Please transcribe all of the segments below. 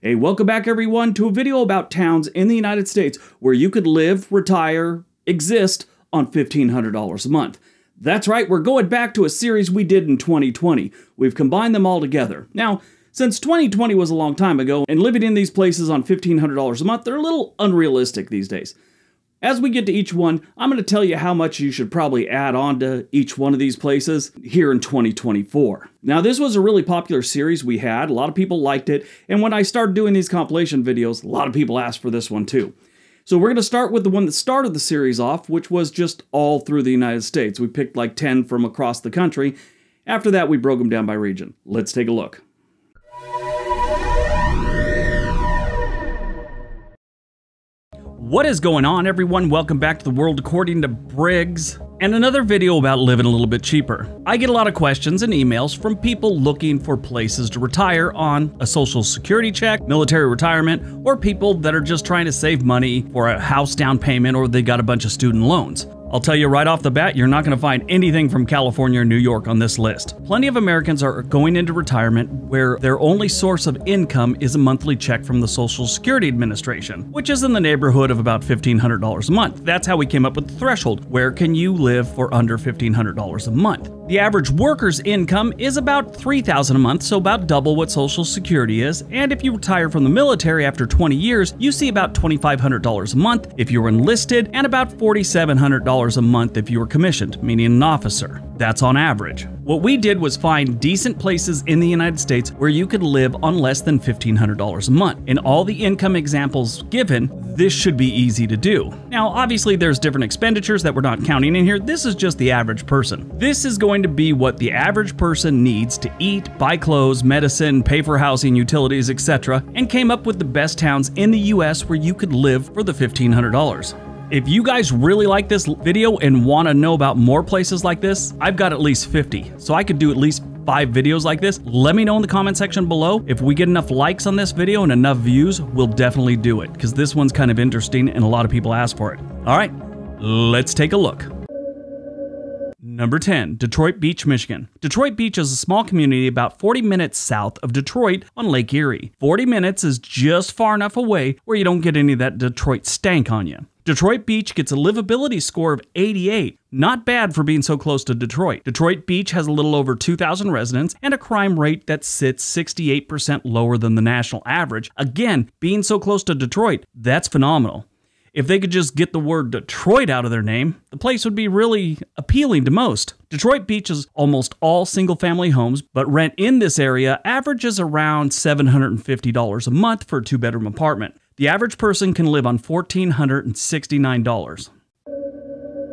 Hey, welcome back everyone to a video about towns in the United States where you could live, retire, exist on $1,500 a month. That's right, we're going back to a series we did in 2020. We've combined them all together. Now, since 2020 was a long time ago, and living in these places on $1,500 a month, they're a little unrealistic these days. As we get to each one, I'm going to tell you how much you should probably add on to each one of these places here in 2024. Now, this was a really popular series we had. A lot of people liked it. And when I started doing these compilation videos, a lot of people asked for this one too. So we're going to start with the one that started the series off, which was just all through the United States. We picked like 10 from across the country. After that, we broke them down by region. Let's take a look. What is going on, everyone? Welcome back to the world according to Briggs and another video about living a little bit cheaper. I get a lot of questions and emails from people looking for places to retire on a social security check, military retirement, or people that are just trying to save money for a house down payment or they got a bunch of student loans. I'll tell you right off the bat, you're not going to find anything from California or New York on this list. Plenty of Americans are going into retirement where their only source of income is a monthly check from the Social Security Administration, which is in the neighborhood of about $1,500 a month. That's how we came up with the threshold. Where can you live for under $1,500 a month? The average worker's income is about 3,000 a month, so about double what Social Security is. And if you retire from the military after 20 years, you see about $2,500 a month if you're enlisted and about $4,700 a month if you were commissioned, meaning an officer. That's on average. What we did was find decent places in the United States where you could live on less than $1,500 a month. In all the income examples given, this should be easy to do. Now, obviously, there's different expenditures that we're not counting in here. This is just the average person. This is going to be what the average person needs to eat, buy clothes, medicine, pay for housing, utilities, etc., and came up with the best towns in the US where you could live for the $1,500. If you guys really like this video and want to know about more places like this, I've got at least 50, so I could do at least five videos like this. Let me know in the comment section below. If we get enough likes on this video and enough views, we'll definitely do it, because this one's kind of interesting and a lot of people ask for it. All right, let's take a look. Number 10, Detroit Beach, Michigan. Detroit Beach is a small community about 40 minutes south of Detroit on Lake Erie. 40 minutes is just far enough away where you don't get any of that Detroit stank on you. Detroit Beach gets a livability score of 88. Not bad for being so close to Detroit. Detroit Beach has a little over 2,000 residents and a crime rate that sits 68% lower than the national average. Again, being so close to Detroit, that's phenomenal. If they could just get the word Detroit out of their name, the place would be really appealing to most. Detroit Beach is almost all single family homes, but rent in this area averages around $750 a month for a two bedroom apartment. The average person can live on $1,469.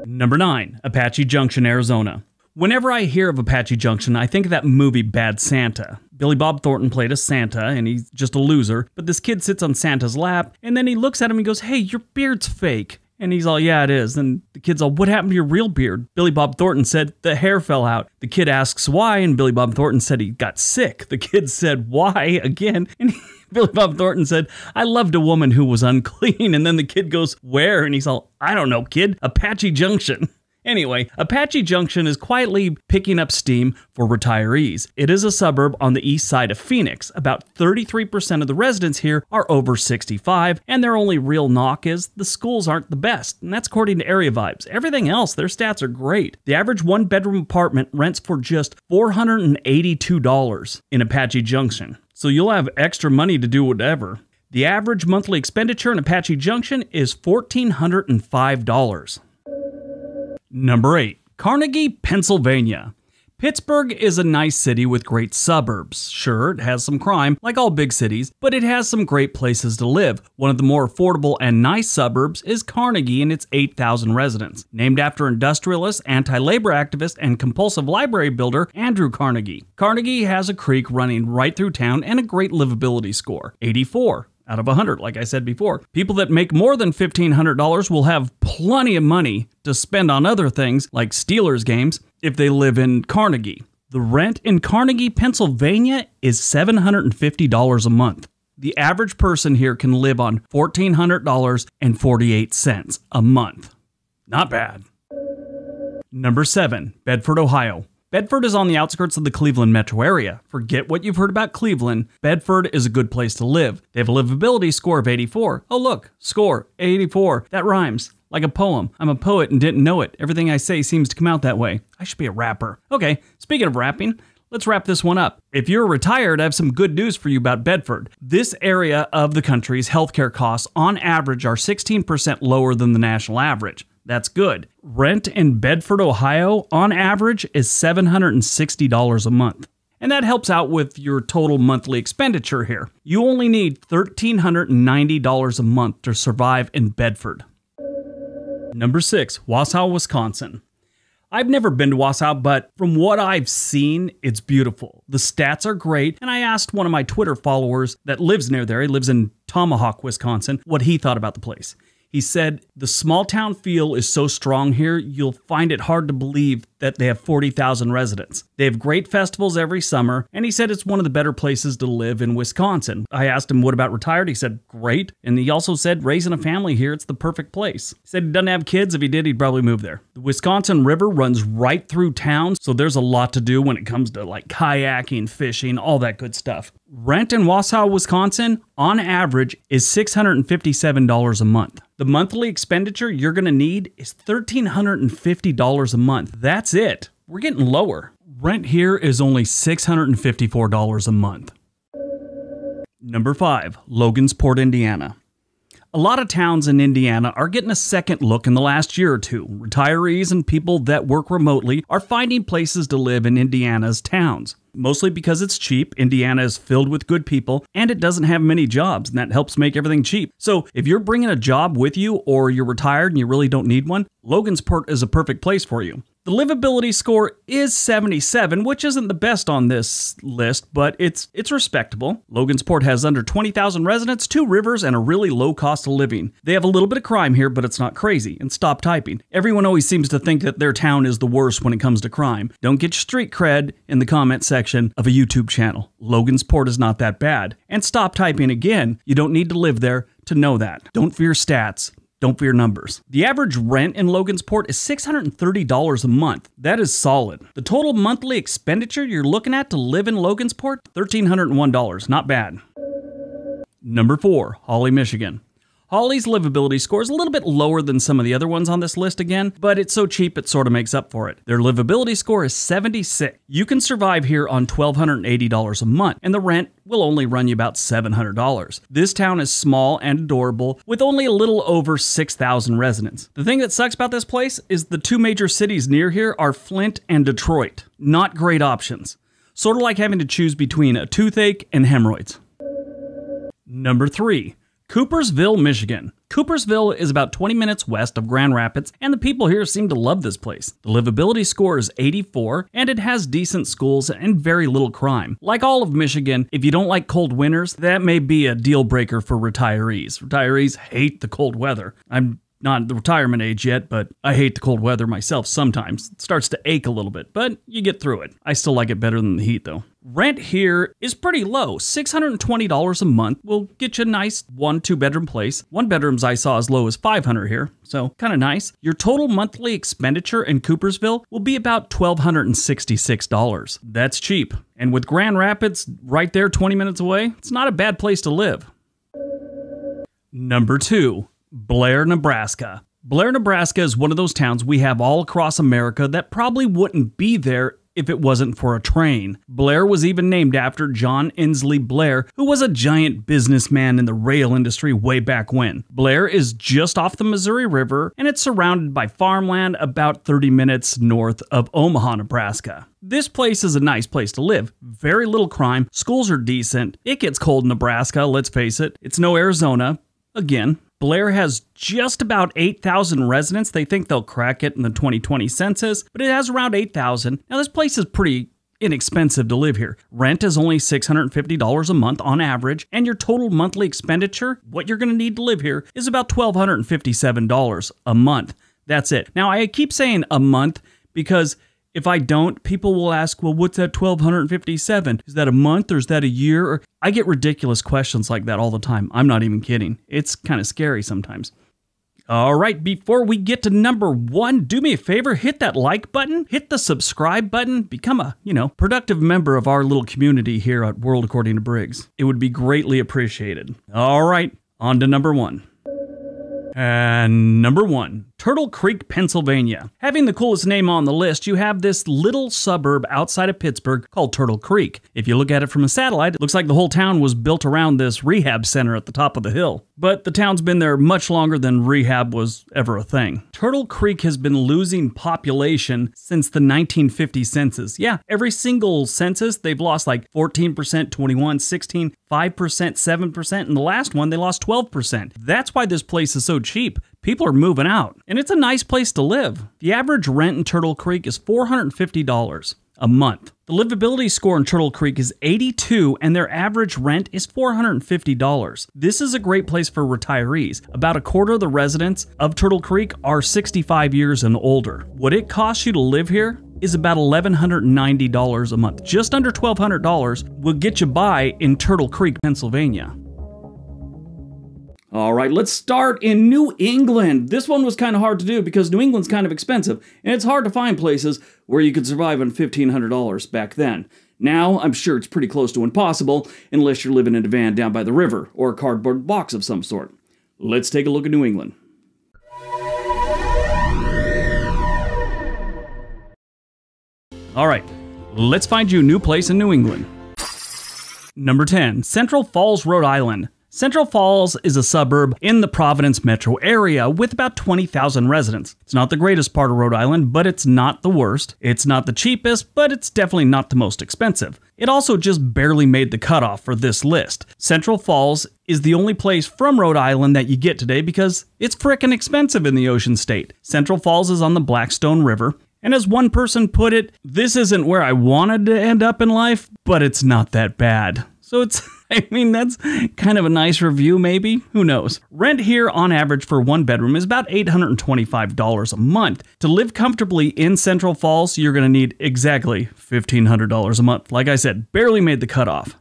Number 9. Apache Junction, Arizona. Whenever I hear of Apache Junction, I think of that movie Bad Santa. Billy Bob Thornton played a Santa, and he's just a loser, but this kid sits on Santa's lap, and then he looks at him and goes, Hey, your beard's fake. And he's all, Yeah, it is. And the kid's all, What happened to your real beard? Billy Bob Thornton said, The hair fell out. The kid asks why, and Billy Bob Thornton said he got sick. The kid said, Why? again. And he Billy Bob Thornton said, I loved a woman who was unclean. And then the kid goes, Where? And he's all, I don't know, kid, Apache Junction. Anyway, Apache Junction is quietly picking up steam for retirees. It is a suburb on the east side of Phoenix. About 33% of the residents here are over 65, and their only real knock is the schools aren't the best, and that's according to Area Vibes. Everything else, their stats are great. The average one bedroom apartment rents for just $482 in Apache Junction so you'll have extra money to do whatever. The average monthly expenditure in Apache Junction is $1,405. Number 8. Carnegie, Pennsylvania. Pittsburgh is a nice city with great suburbs. Sure, it has some crime, like all big cities, but it has some great places to live. One of the more affordable and nice suburbs is Carnegie and its 8,000 residents. Named after industrialist, anti labor activist, and compulsive library builder Andrew Carnegie. Carnegie has a creek running right through town and a great livability score 84 out of 100, like I said before. People that make more than $1,500 will have plenty of money to spend on other things like Steelers games if they live in Carnegie. The rent in Carnegie, Pennsylvania is $750 a month. The average person here can live on $1,400.48 a month. Not bad. Number 7, Bedford, Ohio. Bedford is on the outskirts of the Cleveland metro area. Forget what you've heard about Cleveland. Bedford is a good place to live. They have a livability score of 84. Oh, look, score 84. That rhymes. Like a poem. I'm a poet and didn't know it. Everything I say seems to come out that way. I should be a rapper. Okay, speaking of rapping, Let's wrap this one up. If you're retired, I have some good news for you about Bedford. This area of the country's healthcare costs, on average, are 16% lower than the national average. That's good. Rent in Bedford, Ohio, on average, is $760 a month. And that helps out with your total monthly expenditure here. You only need $1,390 a month to survive in Bedford. Number six, Wausau, Wisconsin. I've never been to Wausau, but from what I've seen, it's beautiful. The stats are great, and I asked one of my Twitter followers that lives near there, he lives in Tomahawk, Wisconsin, what he thought about the place. He said, The small town feel is so strong here, you'll find it hard to believe that they have 40,000 residents. They have great festivals every summer, and he said it's one of the better places to live in Wisconsin. I asked him, What about retired? He said, Great. And he also said, Raising a family here, it's the perfect place. He said he doesn't have kids. If he did, he'd probably move there. The Wisconsin River runs right through town, so there's a lot to do when it comes to like kayaking, fishing, all that good stuff. Rent in Wausau, Wisconsin, on average, is $657 a month. The monthly expenditure you're going to need is $1,350 a month. That's it. We're getting lower. Rent here is only $654 a month. Number 5. Logansport, Indiana. A lot of towns in Indiana are getting a second look in the last year or two. Retirees and people that work remotely are finding places to live in Indiana's towns. Mostly because it's cheap, Indiana is filled with good people, and it doesn't have many jobs, and that helps make everything cheap. So, if you're bringing a job with you or you're retired and you really don't need one, Logansport is a perfect place for you. The livability score is 77, which isn't the best on this list, but it's it's respectable. Logansport has under 20,000 residents, two rivers, and a really low cost of living. They have a little bit of crime here, but it's not crazy. And stop typing. Everyone always seems to think that their town is the worst when it comes to crime. Don't get your street cred in the comment section of a YouTube channel. Logansport is not that bad. And stop typing again. You don't need to live there to know that. Don't fear stats. Don't fear numbers. The average rent in Logansport is $630 a month. That is solid. The total monthly expenditure you're looking at to live in Logansport? $1,301. Not bad. Number 4, Holly, Michigan. Holly's livability score is a little bit lower than some of the other ones on this list again, but it's so cheap it sort of makes up for it. Their livability score is 76. You can survive here on $1,280 a month, and the rent will only run you about $700. This town is small and adorable, with only a little over 6,000 residents. The thing that sucks about this place is the two major cities near here are Flint and Detroit. Not great options. Sort of like having to choose between a toothache and hemorrhoids. Number 3. Coopersville, Michigan. Coopersville is about 20 minutes west of Grand Rapids, and the people here seem to love this place. The livability score is 84, and it has decent schools and very little crime. Like all of Michigan, if you don't like cold winters, that may be a deal breaker for retirees. Retirees hate the cold weather. I'm not the retirement age yet, but I hate the cold weather myself sometimes. It starts to ache a little bit, but you get through it. I still like it better than the heat though. Rent here is pretty low. $620 a month will get you a nice one, two bedroom place. One bedrooms I saw as low as 500 here, so kind of nice. Your total monthly expenditure in Coopersville will be about $1,266. That's cheap. And with Grand Rapids right there 20 minutes away, it's not a bad place to live. Number two, Blair, Nebraska. Blair, Nebraska is one of those towns we have all across America that probably wouldn't be there if it wasn't for a train. Blair was even named after John Insley Blair, who was a giant businessman in the rail industry way back when. Blair is just off the Missouri River and it's surrounded by farmland about 30 minutes north of Omaha, Nebraska. This place is a nice place to live. Very little crime, schools are decent. It gets cold in Nebraska, let's face it. It's no Arizona. Again, Blair has just about 8,000 residents. They think they'll crack it in the 2020 census, but it has around 8,000. Now, this place is pretty inexpensive to live here. Rent is only $650 a month on average, and your total monthly expenditure, what you're going to need to live here, is about $1,257 a month. That's it. Now, I keep saying a month because if I don't, people will ask, well, what's that 1257? Is that a month or is that a year? I get ridiculous questions like that all the time. I'm not even kidding. It's kind of scary sometimes. All right, before we get to number one, do me a favor, hit that like button, hit the subscribe button, become a, you know, productive member of our little community here at World According to Briggs. It would be greatly appreciated. All right, on to number one. And number one, Turtle Creek, Pennsylvania. Having the coolest name on the list, you have this little suburb outside of Pittsburgh called Turtle Creek. If you look at it from a satellite, it looks like the whole town was built around this rehab center at the top of the hill. But the town's been there much longer than rehab was ever a thing. Turtle Creek has been losing population since the 1950 census. Yeah, every single census, they've lost like 14%, 21, 16, 5%, 7%, and the last one, they lost 12%. That's why this place is so cheap. People are moving out, and it's a nice place to live. The average rent in Turtle Creek is $450 a month. The livability score in Turtle Creek is 82 and their average rent is $450. This is a great place for retirees. About a quarter of the residents of Turtle Creek are 65 years and older. What it costs you to live here is about $1,190 a month. Just under $1,200 will get you by in Turtle Creek, Pennsylvania. All right, let's start in New England. This one was kind of hard to do because New England's kind of expensive, and it's hard to find places where you could survive on $1,500 back then. Now, I'm sure it's pretty close to impossible unless you're living in a van down by the river or a cardboard box of some sort. Let's take a look at New England. All right, let's find you a new place in New England. Number 10, Central Falls, Rhode Island. Central Falls is a suburb in the Providence metro area with about 20,000 residents. It's not the greatest part of Rhode Island, but it's not the worst. It's not the cheapest, but it's definitely not the most expensive. It also just barely made the cutoff for this list. Central Falls is the only place from Rhode Island that you get today because it's frickin' expensive in the ocean state. Central Falls is on the Blackstone River. And as one person put it, this isn't where I wanted to end up in life, but it's not that bad. So it's, I mean, that's kind of a nice review, maybe. Who knows? Rent here on average for one bedroom is about $825 a month. To live comfortably in Central Falls, you're going to need exactly $1,500 a month. Like I said, barely made the cutoff.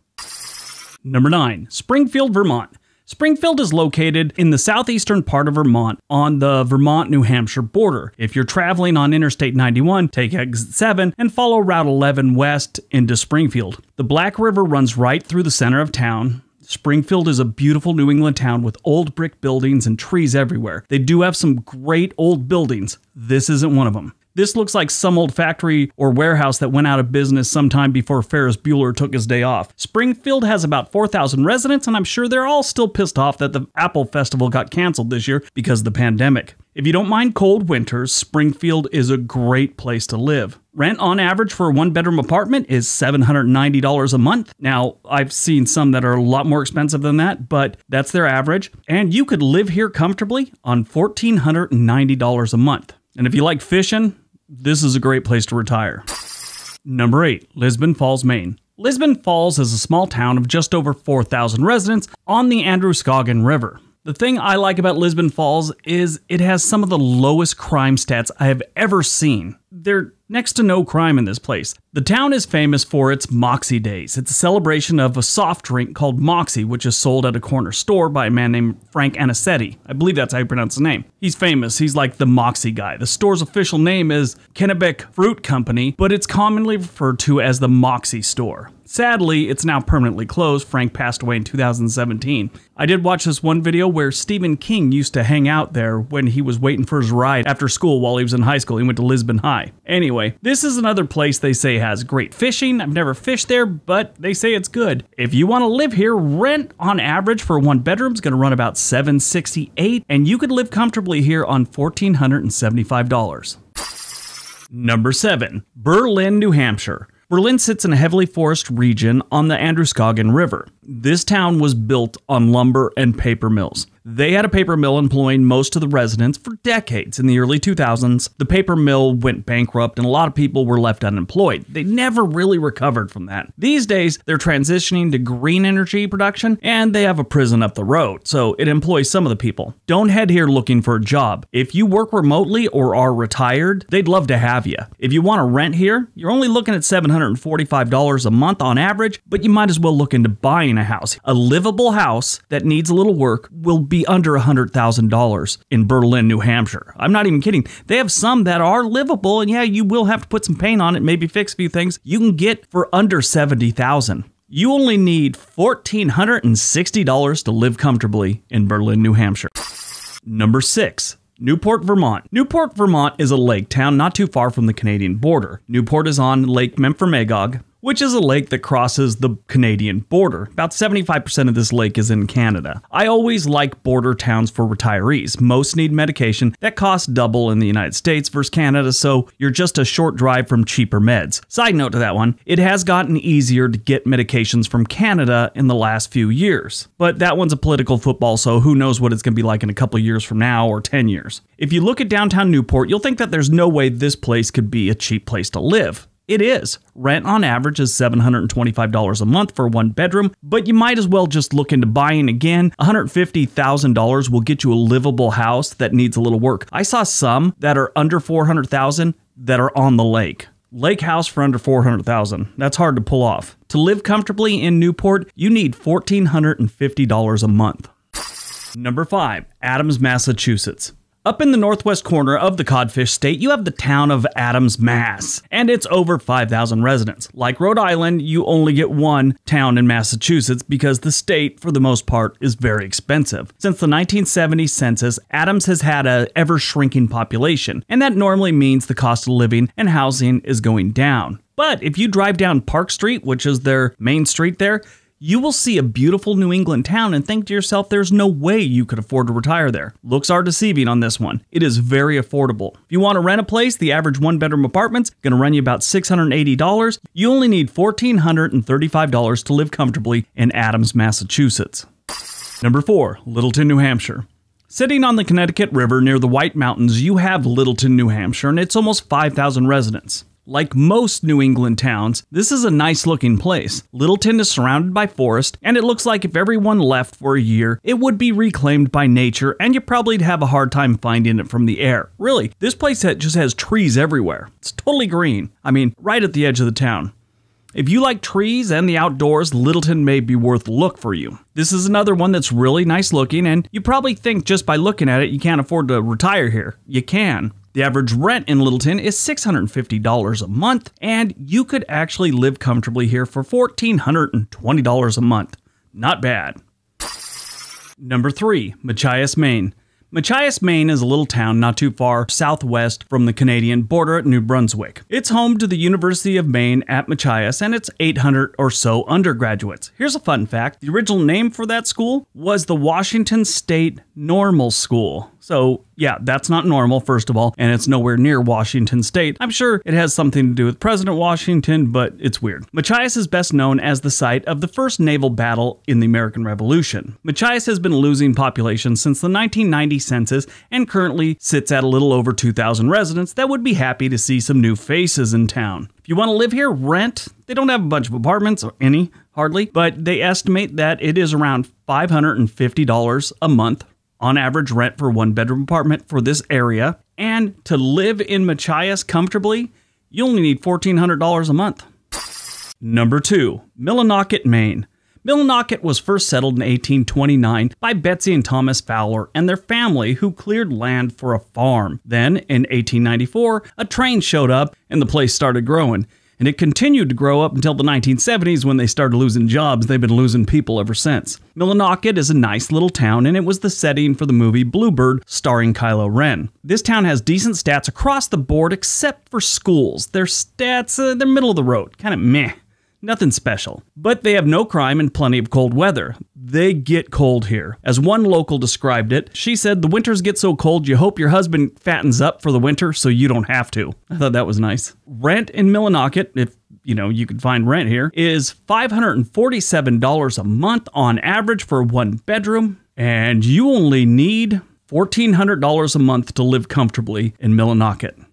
Number 9. Springfield, Vermont. Springfield is located in the southeastern part of Vermont on the Vermont New Hampshire border. If you're traveling on Interstate 91, take exit 7 and follow Route 11 west into Springfield. The Black River runs right through the center of town. Springfield is a beautiful New England town with old brick buildings and trees everywhere. They do have some great old buildings. This isn't one of them. This looks like some old factory or warehouse that went out of business sometime before Ferris Bueller took his day off. Springfield has about 4,000 residents, and I'm sure they're all still pissed off that the Apple Festival got canceled this year because of the pandemic. If you don't mind cold winters, Springfield is a great place to live. Rent on average for a one bedroom apartment is $790 a month. Now, I've seen some that are a lot more expensive than that, but that's their average. And you could live here comfortably on $1,490 a month. And if you like fishing, this is a great place to retire. Number 8, Lisbon Falls, Maine. Lisbon Falls is a small town of just over 4,000 residents on the Androscoggin River. The thing I like about Lisbon Falls is it has some of the lowest crime stats I have ever seen. They're next to no crime in this place. The town is famous for its Moxie Days. It's a celebration of a soft drink called Moxie, which is sold at a corner store by a man named Frank Anicetti. I believe that's how you pronounce the name. He's famous. He's like the Moxie guy. The store's official name is Kennebec Fruit Company, but it's commonly referred to as the Moxie Store. Sadly, it's now permanently closed. Frank passed away in 2017. I did watch this one video where Stephen King used to hang out there when he was waiting for his ride after school while he was in high school. He went to Lisbon High. Anyway, this is another place they say has great fishing. I've never fished there, but they say it's good. If you want to live here, rent on average for one bedroom is going to run about 768 and you could live comfortably here on $1475. Number 7, Berlin, New Hampshire. Berlin sits in a heavily forested region on the Androscoggin River. This town was built on lumber and paper mills. They had a paper mill employing most of the residents for decades. In the early 2000s, the paper mill went bankrupt and a lot of people were left unemployed. They never really recovered from that. These days, they're transitioning to green energy production and they have a prison up the road, so it employs some of the people. Don't head here looking for a job. If you work remotely or are retired, they'd love to have you. If you want to rent here, you're only looking at $745 a month on average, but you might as well look into buying a house. A livable house that needs a little work will be be under $100,000 in Berlin, New Hampshire. I'm not even kidding. They have some that are livable, and yeah, you will have to put some paint on it, maybe fix a few things. You can get for under 70,000. You only need $1,460 to live comfortably in Berlin, New Hampshire. Number 6. Newport, Vermont. Newport, Vermont is a lake town not too far from the Canadian border. Newport is on Lake Memphremagog, which is a lake that crosses the Canadian border. About 75% of this lake is in Canada. I always like border towns for retirees. Most need medication that costs double in the United States versus Canada, so you're just a short drive from cheaper meds. Side note to that one, it has gotten easier to get medications from Canada in the last few years. But that one's a political football, so who knows what it's going to be like in a couple years from now or 10 years. If you look at downtown Newport, you'll think that there's no way this place could be a cheap place to live. It is. Rent on average is $725 a month for one bedroom, but you might as well just look into buying again. $150,000 will get you a livable house that needs a little work. I saw some that are under 400,000 that are on the lake. Lake house for under 400,000. That's hard to pull off. To live comfortably in Newport, you need $1450 a month. Number 5, Adams, Massachusetts. Up in the northwest corner of the Codfish State, you have the town of Adams, Mass, and it's over 5,000 residents. Like Rhode Island, you only get one town in Massachusetts because the state, for the most part, is very expensive. Since the 1970 census, Adams has had a ever shrinking population, and that normally means the cost of living and housing is going down. But if you drive down Park Street, which is their main street there, you will see a beautiful New England town and think to yourself there's no way you could afford to retire there. Looks are deceiving on this one. It is very affordable. If you want to rent a place, the average one bedroom apartment's going to run you about $680. You only need $1,435 to live comfortably in Adams, Massachusetts. Number 4, Littleton, New Hampshire. Sitting on the Connecticut River near the White Mountains, you have Littleton, New Hampshire, and it's almost 5,000 residents. Like most New England towns, this is a nice looking place. Littleton is surrounded by forest, and it looks like if everyone left for a year, it would be reclaimed by nature, and you probably'd have a hard time finding it from the air. Really, this place just has trees everywhere. It's totally green. I mean, right at the edge of the town. If you like trees and the outdoors, Littleton may be worth a look for you. This is another one that's really nice looking, and you probably think just by looking at it you can't afford to retire here. You can. The average rent in Littleton is $650 a month, and you could actually live comfortably here for $1,420 a month. Not bad. Number 3, Machias, Maine. Machias, Maine is a little town not too far southwest from the Canadian border at New Brunswick. It's home to the University of Maine at Machias and its 800 or so undergraduates. Here's a fun fact the original name for that school was the Washington State Normal School. So, yeah, that's not normal, first of all, and it's nowhere near Washington State. I'm sure it has something to do with President Washington, but it's weird. Machias is best known as the site of the first naval battle in the American Revolution. Machias has been losing population since the 1990 census and currently sits at a little over 2,000 residents that would be happy to see some new faces in town. If you want to live here, rent. They don't have a bunch of apartments or any, hardly, but they estimate that it is around $550 a month on average rent for one bedroom apartment for this area. And to live in Machias comfortably, you only need $1,400 a month. Number two, Millinocket, Maine. Millinocket was first settled in 1829 by Betsy and Thomas Fowler and their family who cleared land for a farm. Then, in 1894, a train showed up and the place started growing and it continued to grow up until the 1970s when they started losing jobs. They've been losing people ever since. Millinocket is a nice little town, and it was the setting for the movie Bluebird starring Kylo Ren. This town has decent stats across the board except for schools. Their stats, uh, they're middle of the road, kind of meh. Nothing special. But they have no crime and plenty of cold weather. They get cold here. As one local described it, she said, The winters get so cold you hope your husband fattens up for the winter so you don't have to. I thought that was nice. Rent in Millinocket, if you know, you can find rent here, is $547 a month on average for one bedroom, and you only need $1,400 a month to live comfortably in Millinocket.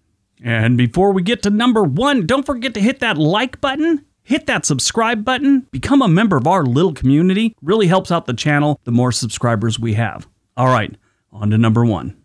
And before we get to number one, don't forget to hit that like button hit that subscribe button, become a member of our little community. Really helps out the channel the more subscribers we have. All right, on to number one.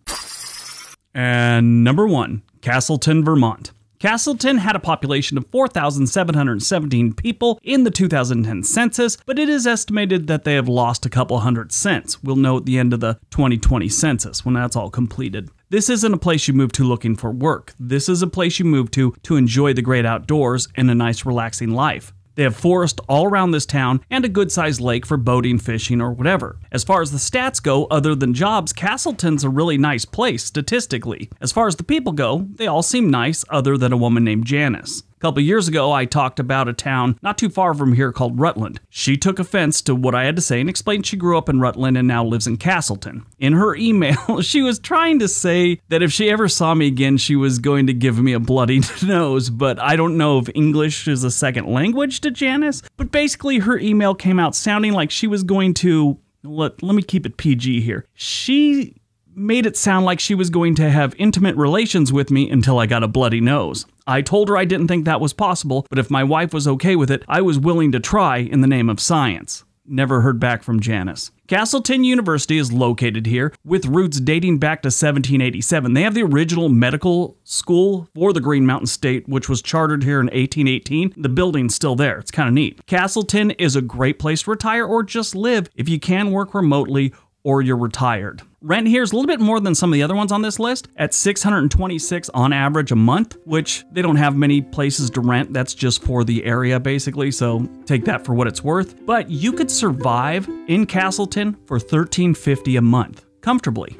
And number one, Castleton, Vermont. Castleton had a population of 4,717 people in the 2010 census, but it is estimated that they have lost a couple hundred since. We'll know at the end of the 2020 census when that's all completed. This isn't a place you move to looking for work. This is a place you move to to enjoy the great outdoors and a nice relaxing life. They have forest all around this town and a good sized lake for boating, fishing, or whatever. As far as the stats go, other than jobs, Castleton's a really nice place statistically. As far as the people go, they all seem nice other than a woman named Janice. A couple years ago, I talked about a town not too far from here called Rutland. She took offense to what I had to say and explained she grew up in Rutland and now lives in Castleton. In her email, she was trying to say that if she ever saw me again, she was going to give me a bloody nose, but I don't know if English is a second language to Janice. But basically, her email came out sounding like she was going to. Let, let me keep it PG here. She made it sound like she was going to have intimate relations with me until I got a bloody nose. I told her I didn't think that was possible, but if my wife was okay with it, I was willing to try in the name of science. Never heard back from Janice. Castleton University is located here with roots dating back to 1787. They have the original medical school for the Green Mountain State, which was chartered here in 1818. The building's still there. It's kind of neat. Castleton is a great place to retire or just live if you can work remotely or you're retired. Rent here is a little bit more than some of the other ones on this list at 626 on average a month, which they don't have many places to rent. That's just for the area basically, so take that for what it's worth. But you could survive in Castleton for 1350 a month comfortably.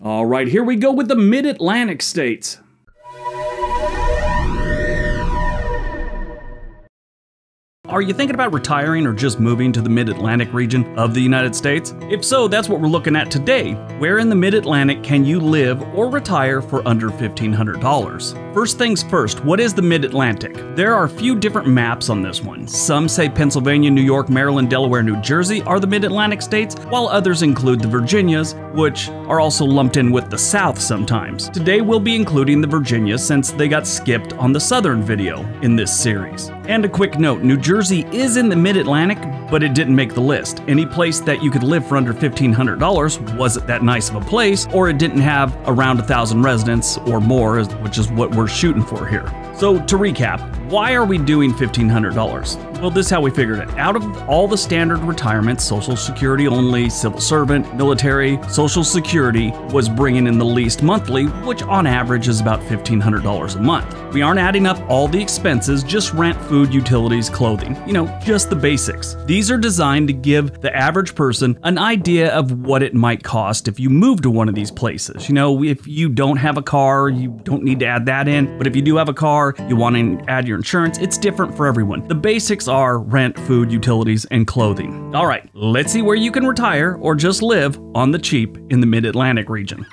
All right, here we go with the Mid-Atlantic states. Are you thinking about retiring or just moving to the mid Atlantic region of the United States? If so, that's what we're looking at today. Where in the mid Atlantic can you live or retire for under $1,500? First things first, what is the mid Atlantic? There are a few different maps on this one. Some say Pennsylvania, New York, Maryland, Delaware, New Jersey are the mid Atlantic states, while others include the Virginias, which are also lumped in with the South sometimes. Today we'll be including the Virginias since they got skipped on the Southern video in this series. And a quick note New Jersey is in the mid Atlantic, but it didn't make the list. Any place that you could live for under $1,500 wasn't that nice of a place, or it didn't have around a thousand residents or more, which is what we're shooting for here. So, to recap, why are we doing $1,500? Well, this is how we figured it. Out of all the standard retirements, Social Security only, civil servant, military, Social Security was bringing in the least monthly, which on average is about $1,500 a month. We aren't adding up all the expenses, just rent, food, utilities, clothing. You know, just the basics. These are designed to give the average person an idea of what it might cost if you move to one of these places. You know, if you don't have a car, you don't need to add that in, but if you do have a car, you want to add your insurance, it's different for everyone. The basics are rent, food, utilities, and clothing. All right, let's see where you can retire or just live on the cheap in the mid Atlantic region.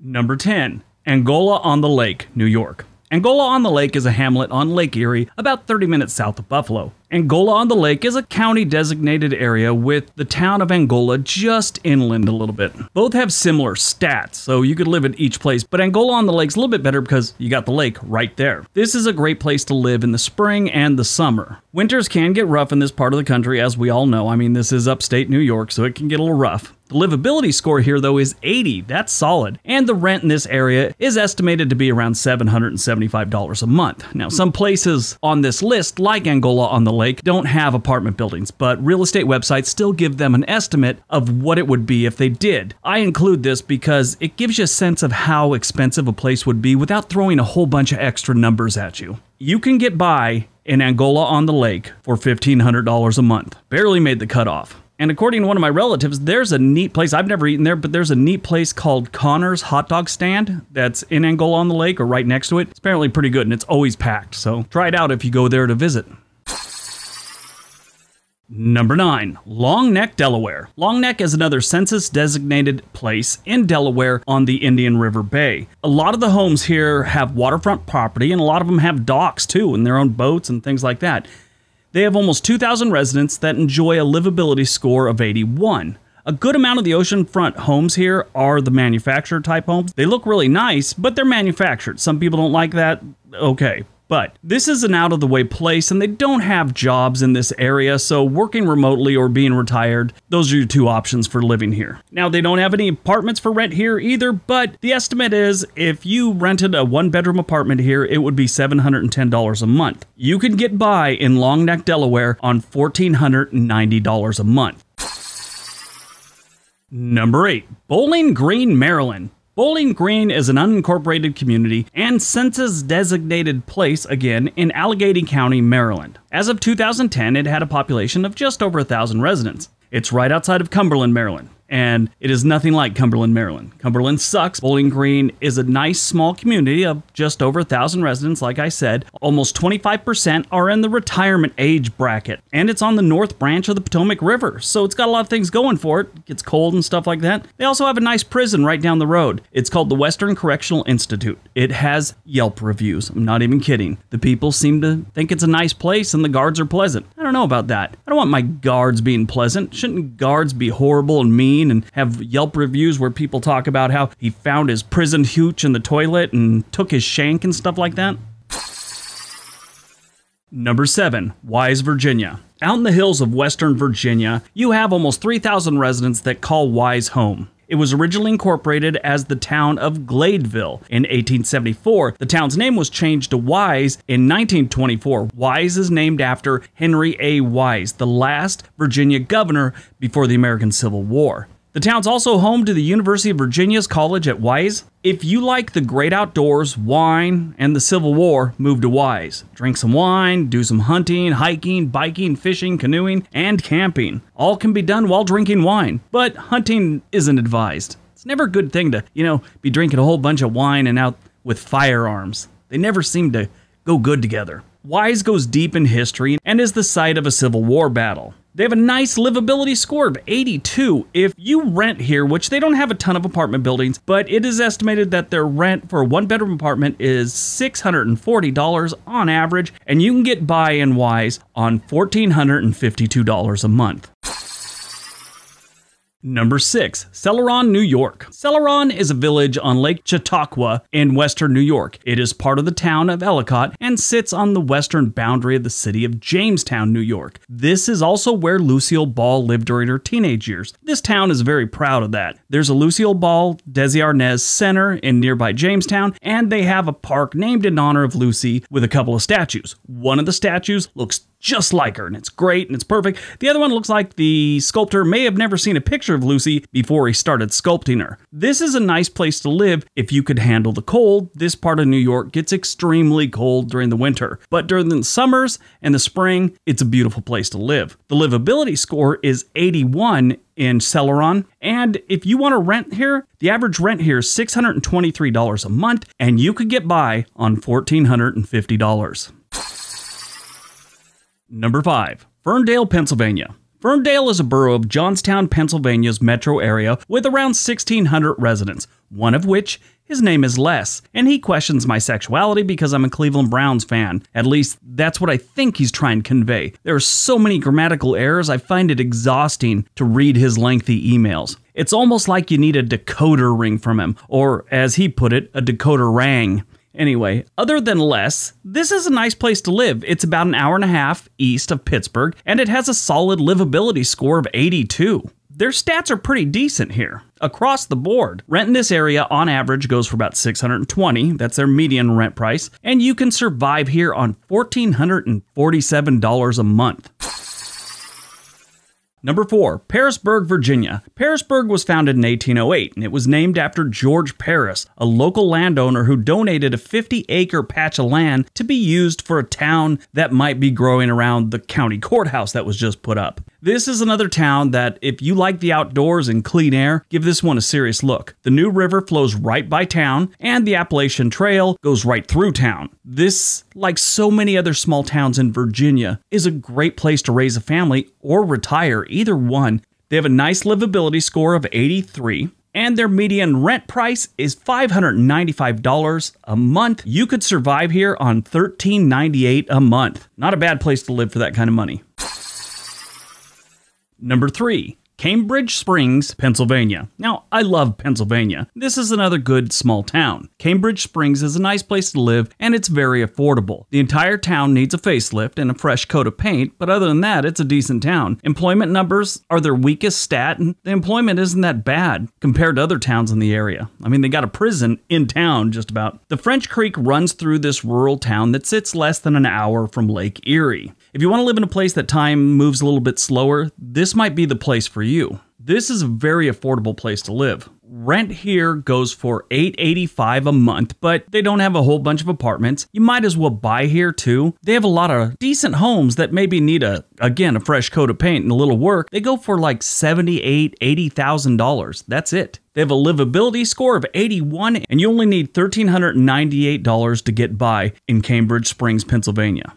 Number 10, Angola on the Lake, New York. Angola on the Lake is a hamlet on Lake Erie, about 30 minutes south of Buffalo. Angola on the Lake is a county designated area with the town of Angola just inland a little bit. Both have similar stats, so you could live at each place, but Angola on the Lake's a little bit better because you got the lake right there. This is a great place to live in the spring and the summer. Winters can get rough in this part of the country, as we all know. I mean, this is upstate New York, so it can get a little rough. The livability score here, though, is 80. That's solid. And the rent in this area is estimated to be around $775 a month. Now, some places on this list, like Angola on the Lake, don't have apartment buildings, but real estate websites still give them an estimate of what it would be if they did. I include this because it gives you a sense of how expensive a place would be without throwing a whole bunch of extra numbers at you. You can get by in Angola on the Lake for $1,500 a month. Barely made the cutoff. And according to one of my relatives, there's a neat place. I've never eaten there, but there's a neat place called Connor's Hot Dog Stand that's in Angola on the Lake or right next to it. It's apparently pretty good and it's always packed. So try it out if you go there to visit. Number 9. Long Neck, Delaware. Long Neck is another census designated place in Delaware on the Indian River Bay. A lot of the homes here have waterfront property and a lot of them have docks too and their own boats and things like that. They have almost 2,000 residents that enjoy a livability score of 81. A good amount of the oceanfront homes here are the manufacturer type homes. They look really nice, but they're manufactured. Some people don't like that. Okay. But this is an out of the way place and they don't have jobs in this area, so working remotely or being retired, those are your two options for living here. Now, they don't have any apartments for rent here either, but the estimate is if you rented a one bedroom apartment here, it would be $710 a month. You can get by in Long Neck, Delaware on $1,490 a month. Number 8. Bowling Green, Maryland. Bowling Green is an unincorporated community and census designated place again in Allegany County, Maryland. As of 2010, it had a population of just over a thousand residents. It's right outside of Cumberland, Maryland and it is nothing like Cumberland, Maryland. Cumberland sucks. Bowling Green is a nice small community of just over a thousand residents, like I said. Almost 25% are in the retirement age bracket, and it's on the north branch of the Potomac River, so it's got a lot of things going for it. It gets cold and stuff like that. They also have a nice prison right down the road. It's called the Western Correctional Institute. It has Yelp reviews. I'm not even kidding. The people seem to think it's a nice place and the guards are pleasant. I don't know about that. I don't want my guards being pleasant. Shouldn't guards be horrible and mean? And have Yelp reviews where people talk about how he found his prison hooch in the toilet and took his shank and stuff like that. Number 7. Wise, Virginia. Out in the hills of western Virginia, you have almost 3,000 residents that call Wise home. It was originally incorporated as the town of Gladeville. In 1874, the town's name was changed to Wise in 1924. Wise is named after Henry A. Wise, the last Virginia governor before the American Civil War. The town's also home to the University of Virginia's College at Wise. If you like the great outdoors, wine, and the Civil War, move to Wise. Drink some wine, do some hunting, hiking, biking, fishing, canoeing, and camping. All can be done while drinking wine, but hunting isn't advised. It's never a good thing to, you know, be drinking a whole bunch of wine and out with firearms. They never seem to go good together. Wise goes deep in history and is the site of a Civil War battle. They have a nice livability score of 82. If you rent here, which they don't have a ton of apartment buildings, but it is estimated that their rent for a one bedroom apartment is $640 on average, and you can get by in Wise on $1,452 a month. Number 6. Celeron, New York. Celeron is a village on Lake Chautauqua in western New York. It is part of the town of Ellicott and sits on the western boundary of the city of Jamestown, New York. This is also where Lucille Ball lived during her teenage years. This town is very proud of that. There's a Lucille Ball Desi Arnaz Center in nearby Jamestown, and they have a park named in honor of Lucy with a couple of statues. One of the statues looks just like her, and it's great and it's perfect. The other one looks like the sculptor may have never seen a picture of Lucy before he started sculpting her. This is a nice place to live if you could handle the cold. This part of New York gets extremely cold during the winter, but during the summers and the spring, it's a beautiful place to live. The livability score is 81 in Celeron. And if you want to rent here, the average rent here is $623 a month, and you could get by on $1,450. Number 5. Ferndale, Pennsylvania. Ferndale is a borough of Johnstown, Pennsylvania's metro area with around 1,600 residents, one of which his name is Les, and he questions my sexuality because I'm a Cleveland Browns fan. At least, that's what I think he's trying to convey. There are so many grammatical errors, I find it exhausting to read his lengthy emails. It's almost like you need a decoder ring from him, or as he put it, a decoder rang. Anyway, other than Les, this is a nice place to live. It's about an hour and a half east of Pittsburgh, and it has a solid livability score of 82. Their stats are pretty decent here. Across the board, rent in this area on average goes for about 620, that's their median rent price, and you can survive here on $1,447 a month. Number 4. Pearisburg, Virginia. Pearisburg was founded in 1808 and it was named after George Pearis, a local landowner who donated a 50 acre patch of land to be used for a town that might be growing around the county courthouse that was just put up. This is another town that, if you like the outdoors and clean air, give this one a serious look. The New River flows right by town, and the Appalachian Trail goes right through town. This, like so many other small towns in Virginia, is a great place to raise a family or retire, either one. They have a nice livability score of 83 and their median rent price is $595 a month. You could survive here on $1398 a month. Not a bad place to live for that kind of money. Number 3. Cambridge Springs, Pennsylvania. Now, I love Pennsylvania. This is another good small town. Cambridge Springs is a nice place to live and it's very affordable. The entire town needs a facelift and a fresh coat of paint, but other than that, it's a decent town. Employment numbers are their weakest stat and the employment isn't that bad compared to other towns in the area. I mean, they got a prison in town just about. The French Creek runs through this rural town that sits less than an hour from Lake Erie. If you want to live in a place that time moves a little bit slower, this might be the place for you. This is a very affordable place to live. Rent here goes for 885 a month, but they don't have a whole bunch of apartments. You might as well buy here too. They have a lot of decent homes that maybe need a again a fresh coat of paint and a little work. They go for like $78, $80,000. That's it. They have a livability score of 81 and you only need $1398 to get by in Cambridge Springs, Pennsylvania.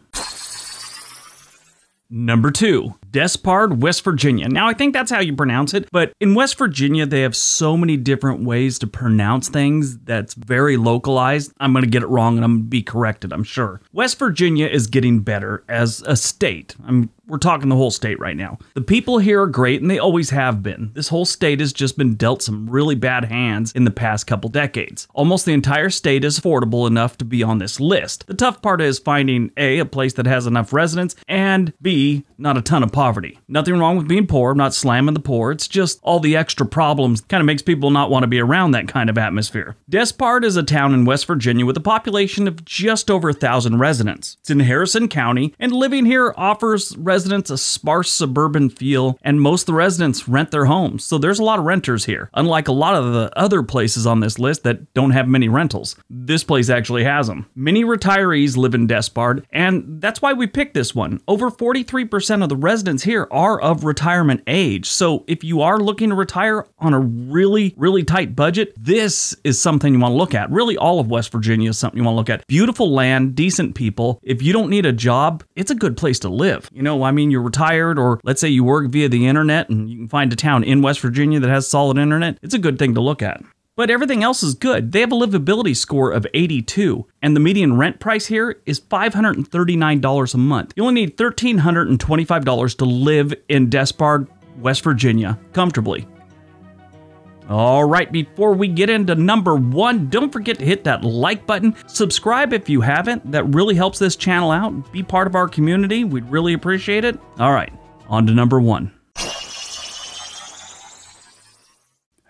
Number two, Despard, West Virginia. Now, I think that's how you pronounce it, but in West Virginia, they have so many different ways to pronounce things that's very localized. I'm going to get it wrong and I'm going to be corrected, I'm sure. West Virginia is getting better as a state. I'm we're talking the whole state right now. The people here are great and they always have been. This whole state has just been dealt some really bad hands in the past couple decades. Almost the entire state is affordable enough to be on this list. The tough part is finding A, a place that has enough residents, and B, not a ton of poverty. Nothing wrong with being poor, I'm not slamming the poor, it's just all the extra problems kind of makes people not want to be around that kind of atmosphere. Despard is a town in West Virginia with a population of just over a thousand residents. It's in Harrison County, and living here offers residents a sparse suburban feel, and most of the residents rent their homes, so there's a lot of renters here. Unlike a lot of the other places on this list that don't have many rentals, this place actually has them. Many retirees live in Despard, and that's why we picked this one. Over 43% of the residents here are of retirement age, so if you are looking to retire on a really, really tight budget, this is something you want to look at. Really, all of West Virginia is something you want to look at. Beautiful land, decent people. If you don't need a job, it's a good place to live. You know, I mean, you're retired, or let's say you work via the internet and you can find a town in West Virginia that has solid internet, it's a good thing to look at. But everything else is good. They have a livability score of 82, and the median rent price here is $539 a month. You only need $1,325 to live in Despard, West Virginia, comfortably. All right, before we get into number one, don't forget to hit that like button. Subscribe if you haven't. That really helps this channel out. Be part of our community. We'd really appreciate it. All right, on to number one.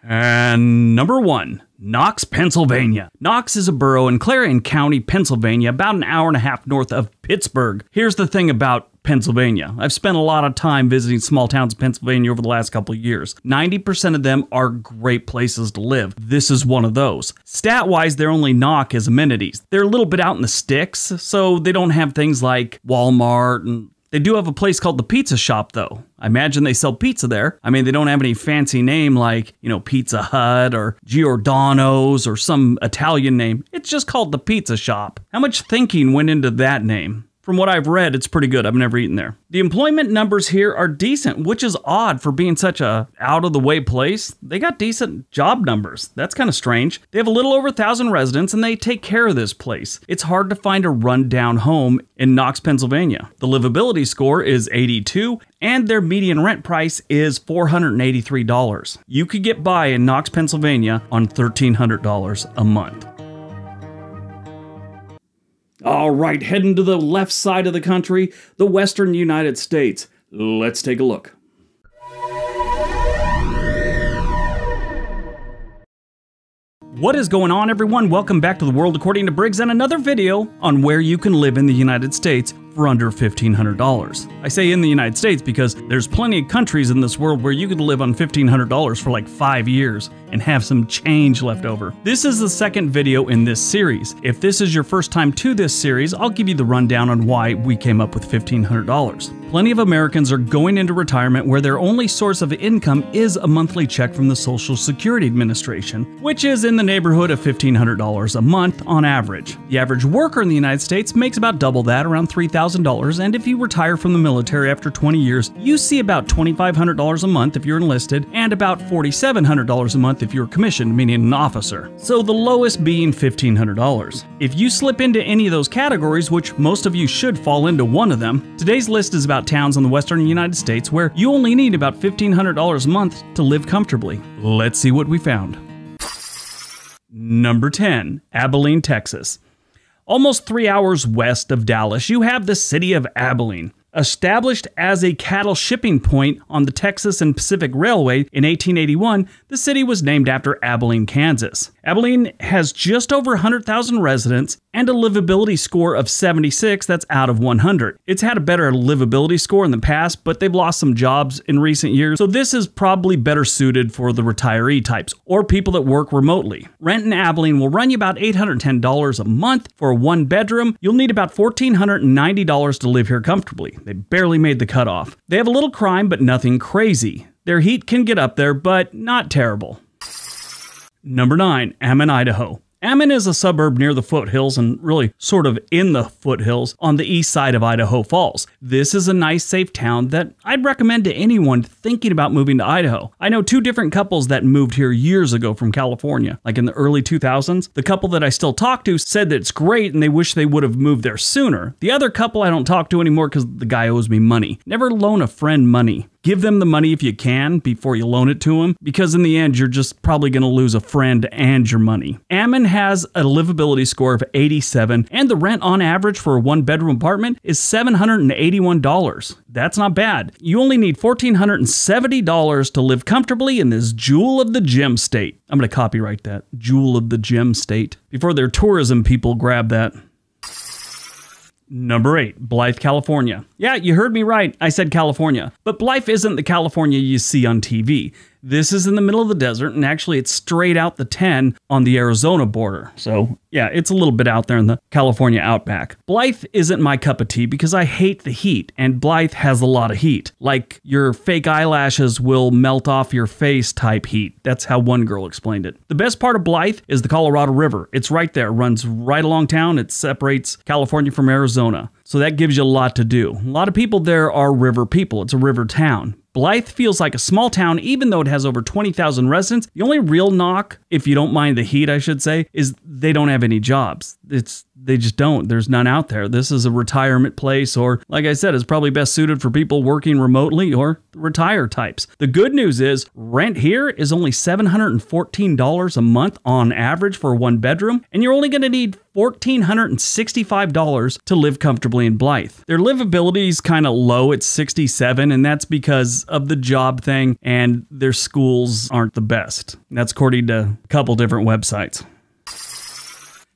And number one, Knox, Pennsylvania. Knox is a borough in Clarion County, Pennsylvania, about an hour and a half north of Pittsburgh. Here's the thing about Pennsylvania. I've spent a lot of time visiting small towns in Pennsylvania over the last couple of years. 90% of them are great places to live. This is one of those. Stat wise, their only knock is amenities. They're a little bit out in the sticks, so they don't have things like Walmart and they do have a place called the Pizza Shop, though. I imagine they sell pizza there. I mean, they don't have any fancy name like, you know, Pizza Hut or Giordano's or some Italian name. It's just called the Pizza Shop. How much thinking went into that name? From what I've read, it's pretty good. I've never eaten there. The employment numbers here are decent, which is odd for being such a out of the way place. They got decent job numbers. That's kind of strange. They have a little over a thousand residents and they take care of this place. It's hard to find a rundown home in Knox, Pennsylvania. The livability score is 82 and their median rent price is $483. You could get by in Knox, Pennsylvania on $1,300 a month. All right, heading to the left side of the country, the western United States. Let's take a look. What is going on everyone? Welcome back to the World According to Briggs and another video on where you can live in the United States for under $1,500. I say in the United States because there's plenty of countries in this world where you could live on $1,500 for like five years and have some change left over. This is the second video in this series. If this is your first time to this series, I'll give you the rundown on why we came up with $1,500. Plenty of Americans are going into retirement where their only source of income is a monthly check from the Social Security Administration, which is in the neighborhood of $1,500 a month on average. The average worker in the United States makes about double that, around $3,000 $100,000, and if you retire from the military after 20 years, you see about $2,500 a month if you're enlisted, and about $4,700 a month if you're commissioned, meaning an officer. So the lowest being $1,500. If you slip into any of those categories, which most of you should fall into one of them, today's list is about towns in the western United States where you only need about $1,500 a month to live comfortably. Let's see what we found. Number 10, Abilene, Texas. Almost three hours west of Dallas, you have the city of Abilene. Established as a cattle shipping point on the Texas and Pacific Railway in 1881, the city was named after Abilene, Kansas. Abilene has just over 100,000 residents and a livability score of 76 that's out of 100. It's had a better livability score in the past, but they've lost some jobs in recent years, so this is probably better suited for the retiree types or people that work remotely. Rent in Abilene will run you about $810 a month for a one bedroom. You'll need about $1,490 to live here comfortably. They barely made the cutoff. They have a little crime, but nothing crazy. Their heat can get up there, but not terrible. Number 9, Ammon, Idaho. Ammon is a suburb near the foothills and really sort of in the foothills on the east side of Idaho Falls. This is a nice, safe town that I'd recommend to anyone thinking about moving to Idaho. I know two different couples that moved here years ago from California, like in the early 2000s. The couple that I still talk to said that it's great and they wish they would have moved there sooner. The other couple I don't talk to anymore because the guy owes me money. Never loan a friend money. Give them the money if you can before you loan it to them, because in the end, you're just probably going to lose a friend and your money. Ammon has a livability score of 87, and the rent on average for a one bedroom apartment is $781. That's not bad. You only need $1,470 to live comfortably in this jewel of the gem state. I'm going to copyright that jewel of the gem state before their tourism people grab that. Number 8, Blythe, California. Yeah, you heard me right. I said California. But Blythe isn't the California you see on TV. This is in the middle of the desert, and actually, it's straight out the 10 on the Arizona border. So, yeah, it's a little bit out there in the California outback. Blythe isn't my cup of tea because I hate the heat, and Blythe has a lot of heat. Like your fake eyelashes will melt off your face type heat. That's how one girl explained it. The best part of Blythe is the Colorado River. It's right there, runs right along town. It separates California from Arizona. So that gives you a lot to do. A lot of people there are river people. It's a river town. Blythe feels like a small town, even though it has over 20,000 residents. The only real knock, if you don't mind the heat, I should say, is they don't have any jobs. It's they just don't. There's none out there. This is a retirement place, or like I said, is probably best suited for people working remotely or retire types. The good news is rent here is only $714 a month on average for one bedroom, and you're only going to need $1,465 to live comfortably in Blythe. Their livability is kind of low at 67, and that's because of the job thing, and their schools aren't the best. That's according to a couple different websites.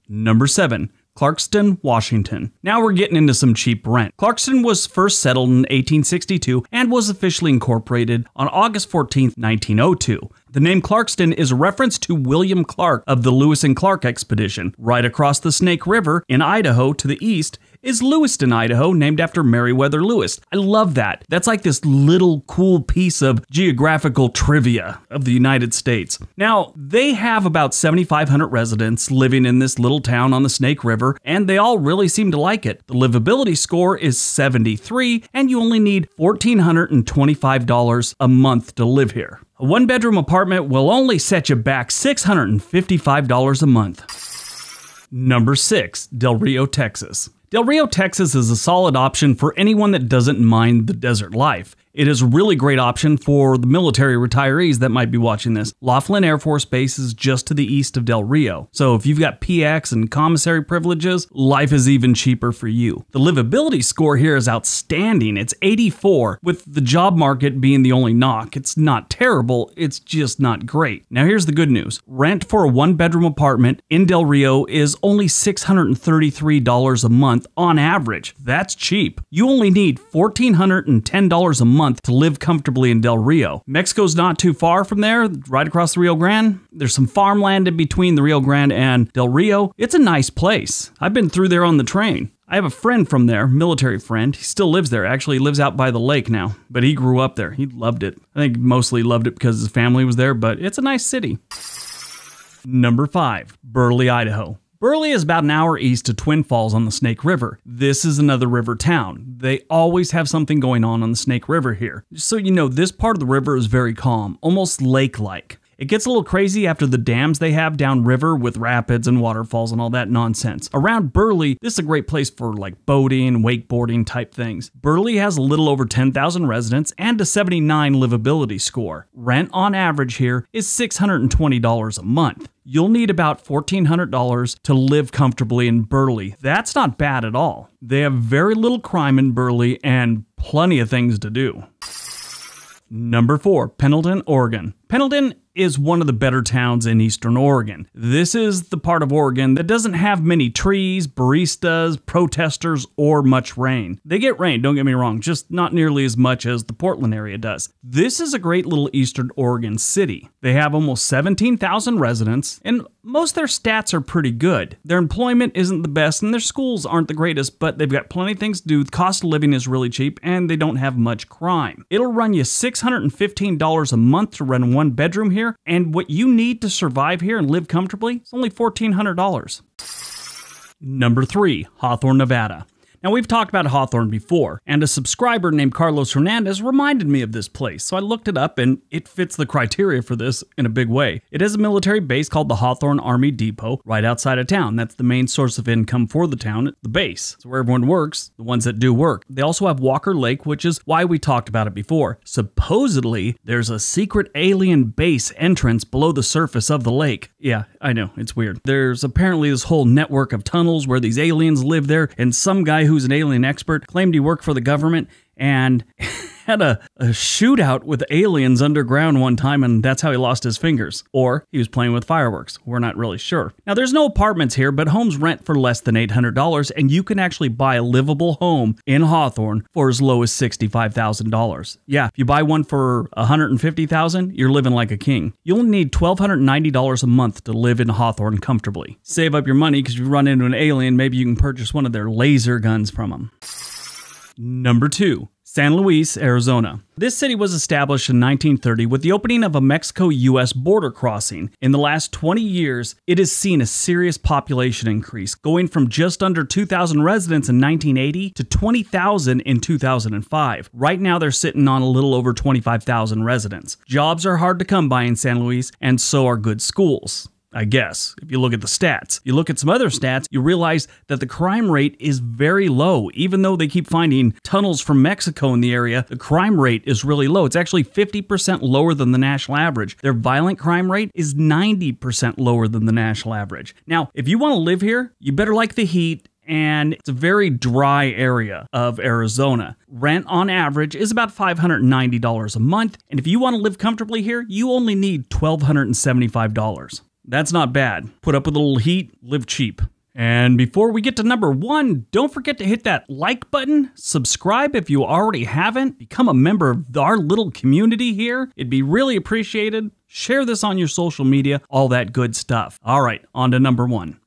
Number 7. Clarkston, Washington. Now we're getting into some cheap rent. Clarkston was first settled in 1862 and was officially incorporated on August 14, 1902. The name Clarkston is a reference to William Clark of the Lewis and Clark expedition. Right across the Snake River in Idaho to the east is Lewiston, Idaho, named after Meriwether Lewis. I love that. That's like this little cool piece of geographical trivia of the United States. Now, they have about 7,500 residents living in this little town on the Snake River, and they all really seem to like it. The livability score is 73, and you only need $1,425 a month to live here. A one bedroom apartment will only set you back $655 a month. Number 6, Del Rio, Texas. Del Rio, Texas is a solid option for anyone that doesn't mind the desert life. It is a really great option for the military retirees that might be watching this. Laughlin Air Force Base is just to the east of Del Rio. So if you've got PX and commissary privileges, life is even cheaper for you. The livability score here is outstanding. It's 84, with the job market being the only knock. It's not terrible, it's just not great. Now here's the good news. Rent for a one bedroom apartment in Del Rio is only $633 a month on average. That's cheap. You only need $1,410 a month month to live comfortably in Del Rio. Mexico's not too far from there, right across the Rio Grande. There's some farmland in between the Rio Grande and Del Rio. It's a nice place. I've been through there on the train. I have a friend from there, military friend. He still lives there. Actually, he lives out by the lake now, but he grew up there. He loved it. I think mostly loved it because his family was there, but it's a nice city. Number 5, Burley, Idaho. Burley is about an hour east of Twin Falls on the Snake River. This is another river town. They always have something going on on the Snake River here. So you know, this part of the river is very calm, almost lake-like. It gets a little crazy after the dams they have downriver with rapids and waterfalls and all that nonsense. Around Burley, this is a great place for like boating, wakeboarding type things. Burley has a little over 10,000 residents and a 79 livability score. Rent on average here is $620 a month. You'll need about $1,400 to live comfortably in Burley. That's not bad at all. They have very little crime in Burley and plenty of things to do. Number 4, Pendleton, Oregon. Pendleton is one of the better towns in eastern Oregon. This is the part of Oregon that doesn't have many trees, baristas, protesters, or much rain. They get rain, don't get me wrong, just not nearly as much as the Portland area does. This is a great little eastern Oregon city. They have almost 17,000 residents, and most their stats are pretty good. Their employment isn't the best, and their schools aren't the greatest, but they've got plenty of things to do. The cost of living is really cheap, and they don't have much crime. It'll run you $615 a month to rent one bedroom here here, and what you need to survive here and live comfortably is only $1,400. Number 3, Hawthorne, Nevada. Now, we've talked about Hawthorne before, and a subscriber named Carlos Hernandez reminded me of this place, so I looked it up and it fits the criteria for this in a big way. It is a military base called the Hawthorne Army Depot right outside of town. That's the main source of income for the town, the base. It's where everyone works, the ones that do work. They also have Walker Lake, which is why we talked about it before. Supposedly, there's a secret alien base entrance below the surface of the lake. Yeah, I know, it's weird. There's apparently this whole network of tunnels where these aliens live there, and some guy who's an alien expert, claimed he worked for the government and had a, a, shootout with aliens underground one time, and that's how he lost his fingers. Or he was playing with fireworks. We're not really sure. Now, there's no apartments here, but homes rent for less than $800, and you can actually buy a livable home in Hawthorne for as low as $65,000. Yeah, if you buy one for 150,000, you're living like a king. You only need $1,290 a month to live in Hawthorne comfortably. Save up your money because you run into an alien, maybe you can purchase one of their laser guns from them. Number 2. San Luis, Arizona. This city was established in 1930 with the opening of a Mexico US border crossing. In the last 20 years, it has seen a serious population increase, going from just under 2,000 residents in 1980 to 20,000 in 2005. Right now, they're sitting on a little over 25,000 residents. Jobs are hard to come by in San Luis, and so are good schools. I guess, if you look at the stats. You look at some other stats, you realize that the crime rate is very low. Even though they keep finding tunnels from Mexico in the area, the crime rate is really low. It's actually 50% lower than the national average. Their violent crime rate is 90% lower than the national average. Now, if you want to live here, you better like the heat and it's a very dry area of Arizona. Rent on average is about $590 a month, and if you want to live comfortably here, you only need $1,275. That's not bad. Put up with a little heat, live cheap. And before we get to number one, don't forget to hit that like button, subscribe if you already haven't, become a member of our little community here. It'd be really appreciated. Share this on your social media, all that good stuff. All right, on to number one.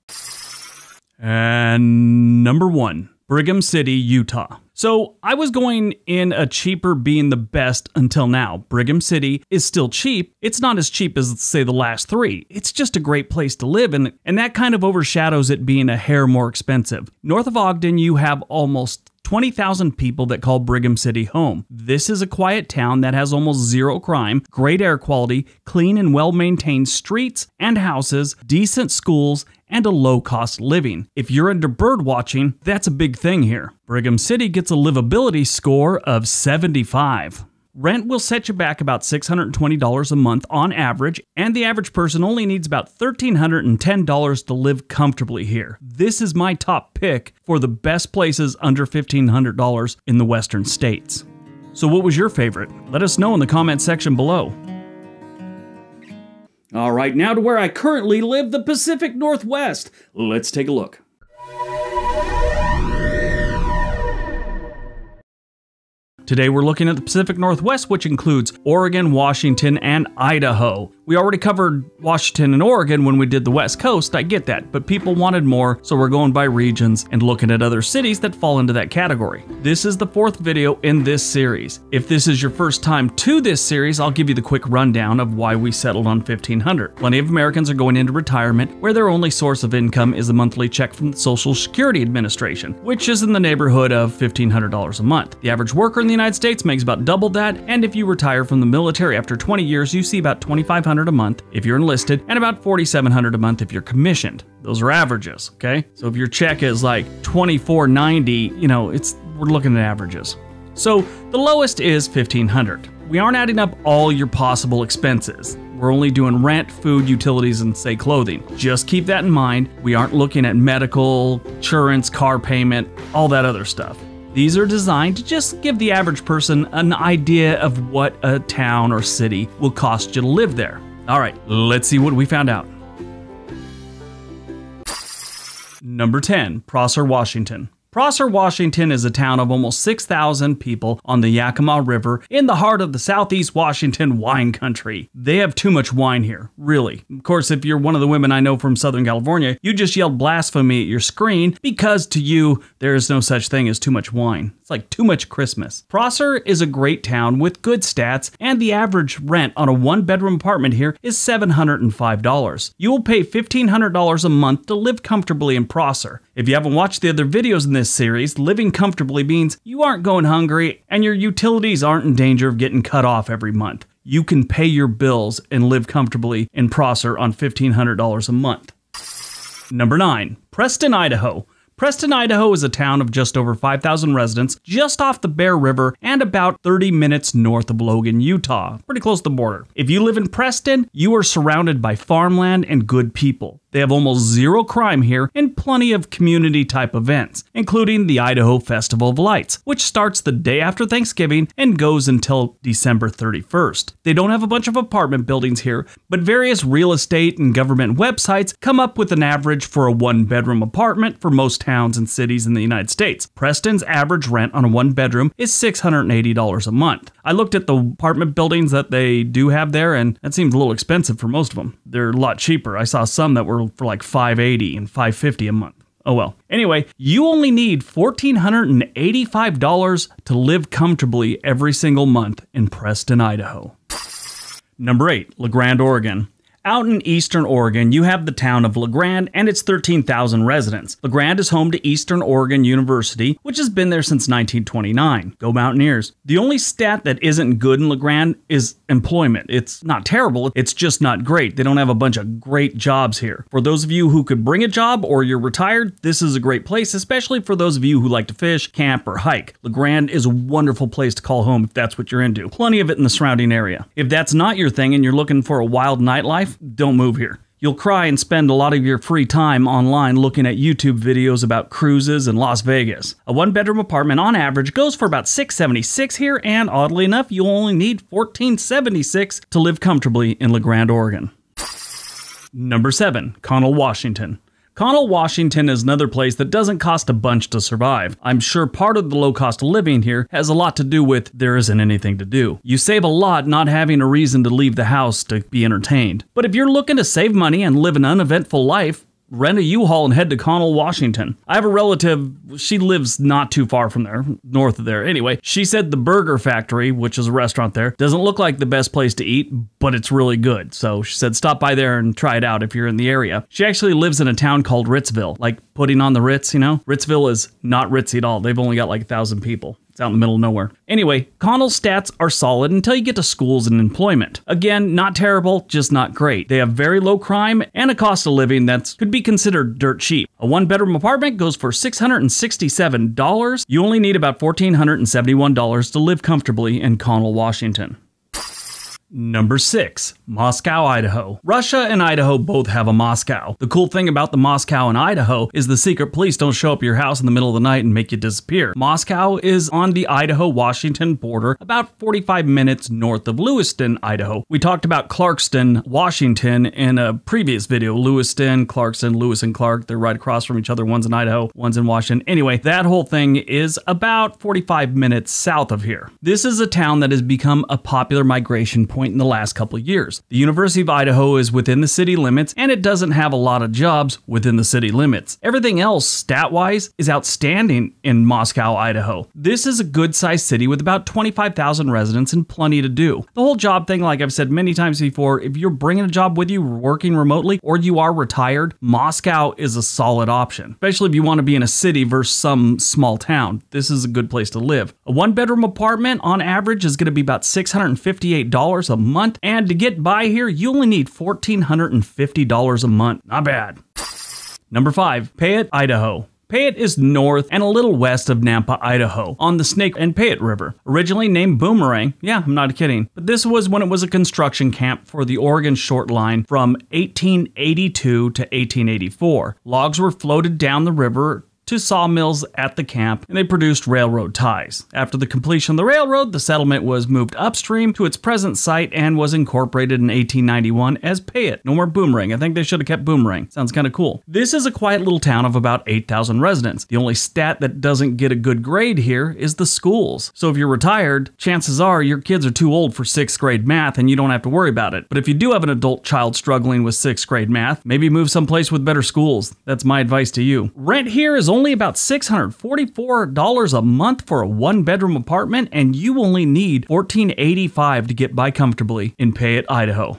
And number one, Brigham City, Utah. So I was going in a cheaper being the best until now. Brigham City is still cheap. It's not as cheap as, say, the last three. It's just a great place to live, and, and that kind of overshadows it being a hair more expensive. North of Ogden, you have almost 20,000 people that call Brigham City home. This is a quiet town that has almost zero crime, great air quality, clean and well maintained streets and houses, decent schools, and a low cost living. If you're into bird watching, that's a big thing here. Brigham City gets a livability score of 75. Rent will set you back about $620 a month on average, and the average person only needs about $1,310 to live comfortably here. This is my top pick for the best places under $1,500 in the western states. So, what was your favorite? Let us know in the comment section below. All right, now to where I currently live, the Pacific Northwest. Let's take a look. Today we're looking at the Pacific Northwest, which includes Oregon, Washington, and Idaho. We already covered Washington and Oregon when we did the West Coast, I get that, but people wanted more, so we're going by regions and looking at other cities that fall into that category. This is the fourth video in this series. If this is your first time to this series, I'll give you the quick rundown of why we settled on 1500. Plenty of Americans are going into retirement where their only source of income is a monthly check from the Social Security Administration, which is in the neighborhood of $1,500 a month. The average worker in the United States makes about double that, and if you retire from the military after 20 years, you see about 2500 a month if you're enlisted and about 4700 a month if you're commissioned. Those are averages, okay? So if your check is like 2490, you know, it's we're looking at averages. So the lowest is 1500. We aren't adding up all your possible expenses. We're only doing rent, food, utilities, and say clothing. Just keep that in mind. We aren't looking at medical, insurance, car payment, all that other stuff. These are designed to just give the average person an idea of what a town or city will cost you to live there. All right, let's see what we found out. Number 10, Prosser, Washington. Prosser, Washington is a town of almost 6,000 people on the Yakima River in the heart of the southeast Washington wine country. They have too much wine here, really. Of course, if you're one of the women I know from Southern California, you just yelled blasphemy at your screen because to you, there is no such thing as too much wine. It's like too much Christmas. Prosser is a great town with good stats, and the average rent on a one bedroom apartment here is $705. You will pay $1,500 a month to live comfortably in Prosser. If you haven't watched the other videos in this series, living comfortably means you aren't going hungry and your utilities aren't in danger of getting cut off every month. You can pay your bills and live comfortably in Prosser on $1,500 a month. Number 9. Preston, Idaho. Preston, Idaho is a town of just over 5,000 residents just off the Bear River and about 30 minutes north of Logan, Utah, pretty close to the border. If you live in Preston, you are surrounded by farmland and good people. They have almost zero crime here and plenty of community type events, including the Idaho Festival of Lights, which starts the day after Thanksgiving and goes until December 31st. They don't have a bunch of apartment buildings here, but various real estate and government websites come up with an average for a one bedroom apartment for most towns and cities in the United States. Preston's average rent on a one bedroom is $680 a month. I looked at the apartment buildings that they do have there, and that seems a little expensive for most of them. They're a lot cheaper. I saw some that were for like 580 and 550 a month. Oh well. Anyway, you only need $1,485 to live comfortably every single month in Preston, Idaho. Number 8, La Grande, Oregon. Out in eastern Oregon, you have the town of La Grande and its 13,000 residents. La Grande is home to Eastern Oregon University, which has been there since 1929. Go Mountaineers. The only stat that isn't good in La Grande is employment. It's not terrible, it's just not great. They don't have a bunch of great jobs here. For those of you who could bring a job or you're retired, this is a great place, especially for those of you who like to fish, camp, or hike. La Grande is a wonderful place to call home if that's what you're into. Plenty of it in the surrounding area. If that's not your thing and you're looking for a wild nightlife, don't move here. You'll cry and spend a lot of your free time online looking at YouTube videos about cruises in Las Vegas. A one bedroom apartment on average goes for about 676 here and oddly enough, you only need 1476 to live comfortably in La Grande, Oregon. Number 7, Connell, Washington. Connell, Washington is another place that doesn't cost a bunch to survive. I'm sure part of the low cost of living here has a lot to do with there isn't anything to do. You save a lot not having a reason to leave the house to be entertained. But if you're looking to save money and live an uneventful life, rent a U-Haul and head to Connell, Washington. I have a relative, she lives not too far from there, north of there. Anyway, she said the Burger Factory, which is a restaurant there, doesn't look like the best place to eat, but it's really good. So she said stop by there and try it out if you're in the area. She actually lives in a town called Ritzville, like putting on the Ritz, you know? Ritzville is not ritzy at all. They've only got like a thousand people. It's out in the middle of nowhere. Anyway, Connell's stats are solid until you get to schools and employment. Again, not terrible, just not great. They have very low crime and a cost of living that could be considered dirt cheap. A one bedroom apartment goes for $667. You only need about $1,471 to live comfortably in Connell, Washington. Number 6. Moscow, Idaho. Russia and Idaho both have a Moscow. The cool thing about the Moscow in Idaho is the secret police don't show up at your house in the middle of the night and make you disappear. Moscow is on the Idaho-Washington border, about 45 minutes north of Lewiston, Idaho. We talked about Clarkston, Washington in a previous video. Lewiston, Clarkston, Lewis and Clark, they're right across from each other. One's in Idaho, one's in Washington. Anyway, that whole thing is about 45 minutes south of here. This is a town that has become a popular migration point point in the last couple of years. The University of Idaho is within the city limits and it doesn't have a lot of jobs within the city limits. Everything else, stat wise, is outstanding in Moscow, Idaho. This is a good sized city with about 25,000 residents and plenty to do. The whole job thing, like I've said many times before, if you're bringing a job with you, working remotely, or you are retired, Moscow is a solid option, especially if you want to be in a city versus some small town. This is a good place to live. A one bedroom apartment on average is going to be about $658 a month, and to get by here, you only need $1,450 a month. Not bad. Number five, Payette, Idaho. Payette is north and a little west of Nampa, Idaho, on the Snake and Payette River. Originally named Boomerang, yeah, I'm not kidding, but this was when it was a construction camp for the Oregon Short Line from 1882 to 1884. Logs were floated down the river to sawmills at the camp, and they produced railroad ties. After the completion of the railroad, the settlement was moved upstream to its present site and was incorporated in 1891 as Payette. No more Boomerang. I think they should have kept Boomerang. Sounds kind of cool. This is a quiet little town of about 8,000 residents. The only stat that doesn't get a good grade here is the schools. So if you're retired, chances are your kids are too old for sixth grade math and you don't have to worry about it. But if you do have an adult child struggling with sixth grade math, maybe move someplace with better schools. That's my advice to you. Rent here is only about $644 a month for a one bedroom apartment, and you only need $1485 to get by comfortably in Payette, Idaho.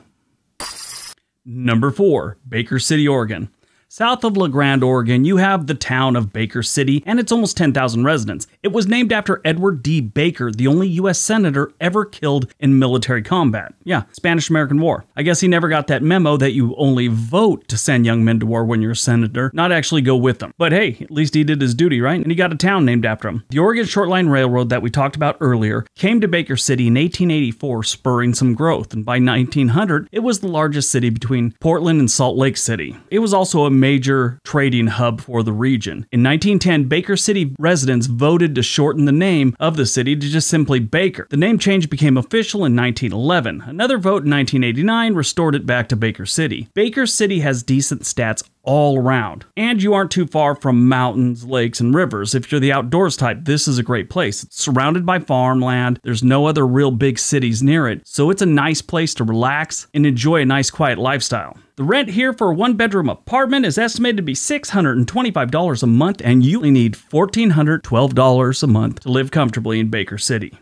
Number 4, Baker City, Oregon. South of La Grande, Oregon, you have the town of Baker City, and it's almost 10,000 residents. It was named after Edward D. Baker, the only U.S. senator ever killed in military combat. Yeah, Spanish American War. I guess he never got that memo that you only vote to send young men to war when you're a senator, not actually go with them. But hey, at least he did his duty, right? And he got a town named after him. The Oregon Short Line Railroad that we talked about earlier came to Baker City in 1884, spurring some growth, and by 1900, it was the largest city between Portland and Salt Lake City. It was also a major trading hub for the region. In 1910, Baker City residents voted to shorten the name of the city to just simply Baker. The name change became official in 1911. Another vote in 1989 restored it back to Baker City. Baker City has decent stats all around. And you aren't too far from mountains, lakes, and rivers. If you're the outdoors type, this is a great place. It's surrounded by farmland, there's no other real big cities near it, so it's a nice place to relax and enjoy a nice quiet lifestyle. The rent here for a one bedroom apartment is estimated to be $625 a month, and you only need $1,412 a month to live comfortably in Baker City.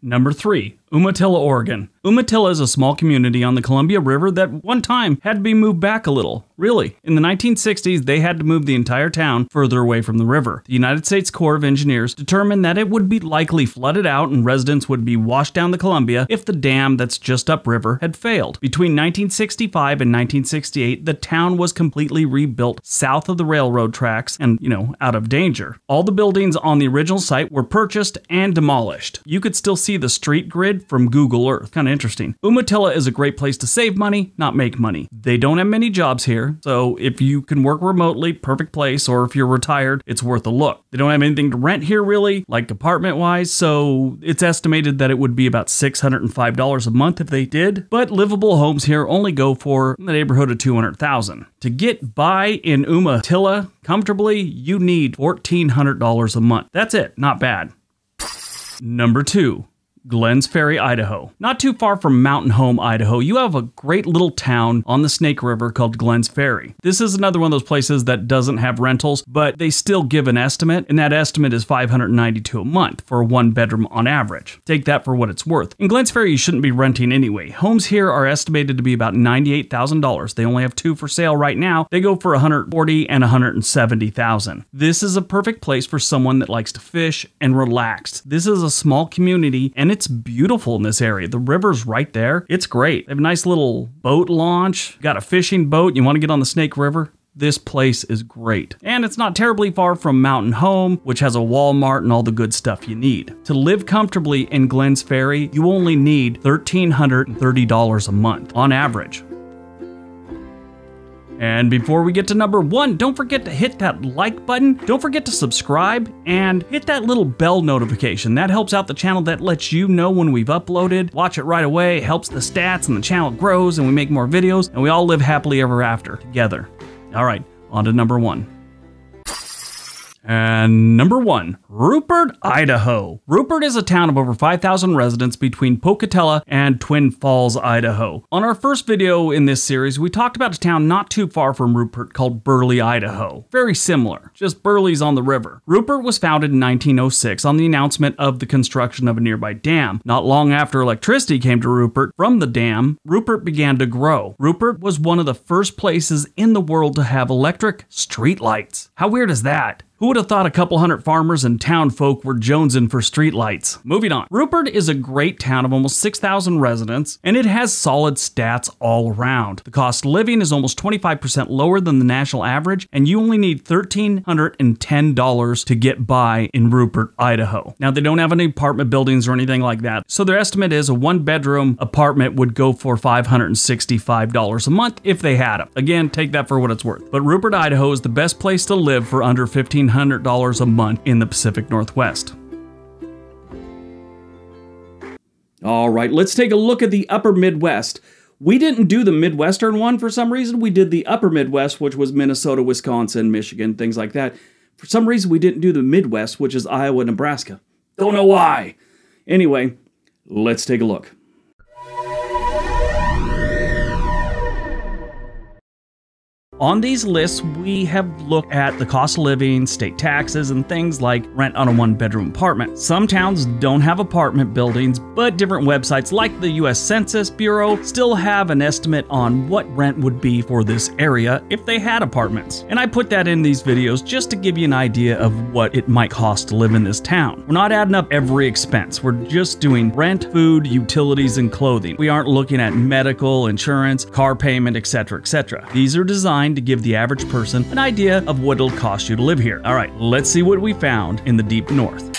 Number 3. Umatilla, Oregon. Umatilla is a small community on the Columbia River that one time had to be moved back a little. Really, in the 1960s, they had to move the entire town further away from the river. The United States Corps of Engineers determined that it would be likely flooded out and residents would be washed down the Columbia if the dam that's just upriver had failed. Between 1965 and 1968, the town was completely rebuilt south of the railroad tracks and, you know, out of danger. All the buildings on the original site were purchased and demolished. You could still see the street grid from Google Earth. Kind of interesting. Umatilla is a great place to save money, not make money. They don't have many jobs here, so if you can work remotely, perfect place, or if you're retired, it's worth a look. They don't have anything to rent here really, like apartment wise, so it's estimated that it would be about $605 a month if they did, but livable homes here only go for the neighborhood of 200,000. To get by in Umatilla comfortably, you need $1,400 a month. That's it, not bad. Number two, Glenns Ferry, Idaho. Not too far from Mountain Home, Idaho, you have a great little town on the Snake River called Glenns Ferry. This is another one of those places that doesn't have rentals, but they still give an estimate, and that estimate is 592 a month for one bedroom on average. Take that for what it's worth. In Glenns Ferry, you shouldn't be renting anyway. Homes here are estimated to be about $98,000. They only have two for sale right now. They go for 140 and 170,000. This is a perfect place for someone that likes to fish and relax. This is a small community and it's beautiful in this area. The river's right there. It's great. They have a nice little boat launch. got a fishing boat. You want to get on the Snake River? This place is great. And it's not terribly far from Mountain Home, which has a Walmart and all the good stuff you need. To live comfortably in Glenns Ferry, you only need $1,330 a month on average. And before we get to number one, don't forget to hit that like button, don't forget to subscribe, and hit that little bell notification. That helps out the channel, that lets you know when we've uploaded. Watch it right away, it helps the stats, and the channel grows, and we make more videos, and we all live happily ever after together. All right, on to number one. And number one, Rupert, Idaho. Rupert is a town of over 5,000 residents between Pocatello and Twin Falls, Idaho. On our first video in this series, we talked about a town not too far from Rupert called Burley, Idaho. Very similar, just Burley's on the river. Rupert was founded in 1906 on the announcement of the construction of a nearby dam. Not long after electricity came to Rupert from the dam, Rupert began to grow. Rupert was one of the first places in the world to have electric streetlights. How weird is that? Who would have thought a couple hundred farmers and town folk were jonesing for streetlights? Moving on. Rupert is a great town of almost 6,000 residents, and it has solid stats all around. The cost of living is almost 25% lower than the national average, and you only need $1,310 to get by in Rupert, Idaho. Now, they don't have any apartment buildings or anything like that, so their estimate is a one bedroom apartment would go for $565 a month if they had them. Again, take that for what it's worth. But Rupert, Idaho is the best place to live for under 15 $1,500 a month in the Pacific Northwest. All right, let's take a look at the upper Midwest. We didn't do the Midwestern one for some reason. We did the upper Midwest, which was Minnesota, Wisconsin, Michigan, things like that. For some reason, we didn't do the Midwest, which is Iowa, Nebraska. Don't know why. Anyway, let's take a look. On these lists, we have looked at the cost of living, state taxes, and things like rent on a one bedroom apartment. Some towns don't have apartment buildings, but different websites like the US Census Bureau still have an estimate on what rent would be for this area if they had apartments. And I put that in these videos just to give you an idea of what it might cost to live in this town. We're not adding up every expense, we're just doing rent, food, utilities, and clothing. We aren't looking at medical, insurance, car payment, etc., etc. These are designed designed to give the average person an idea of what it'll cost you to live here. All right, let's see what we found in the deep north.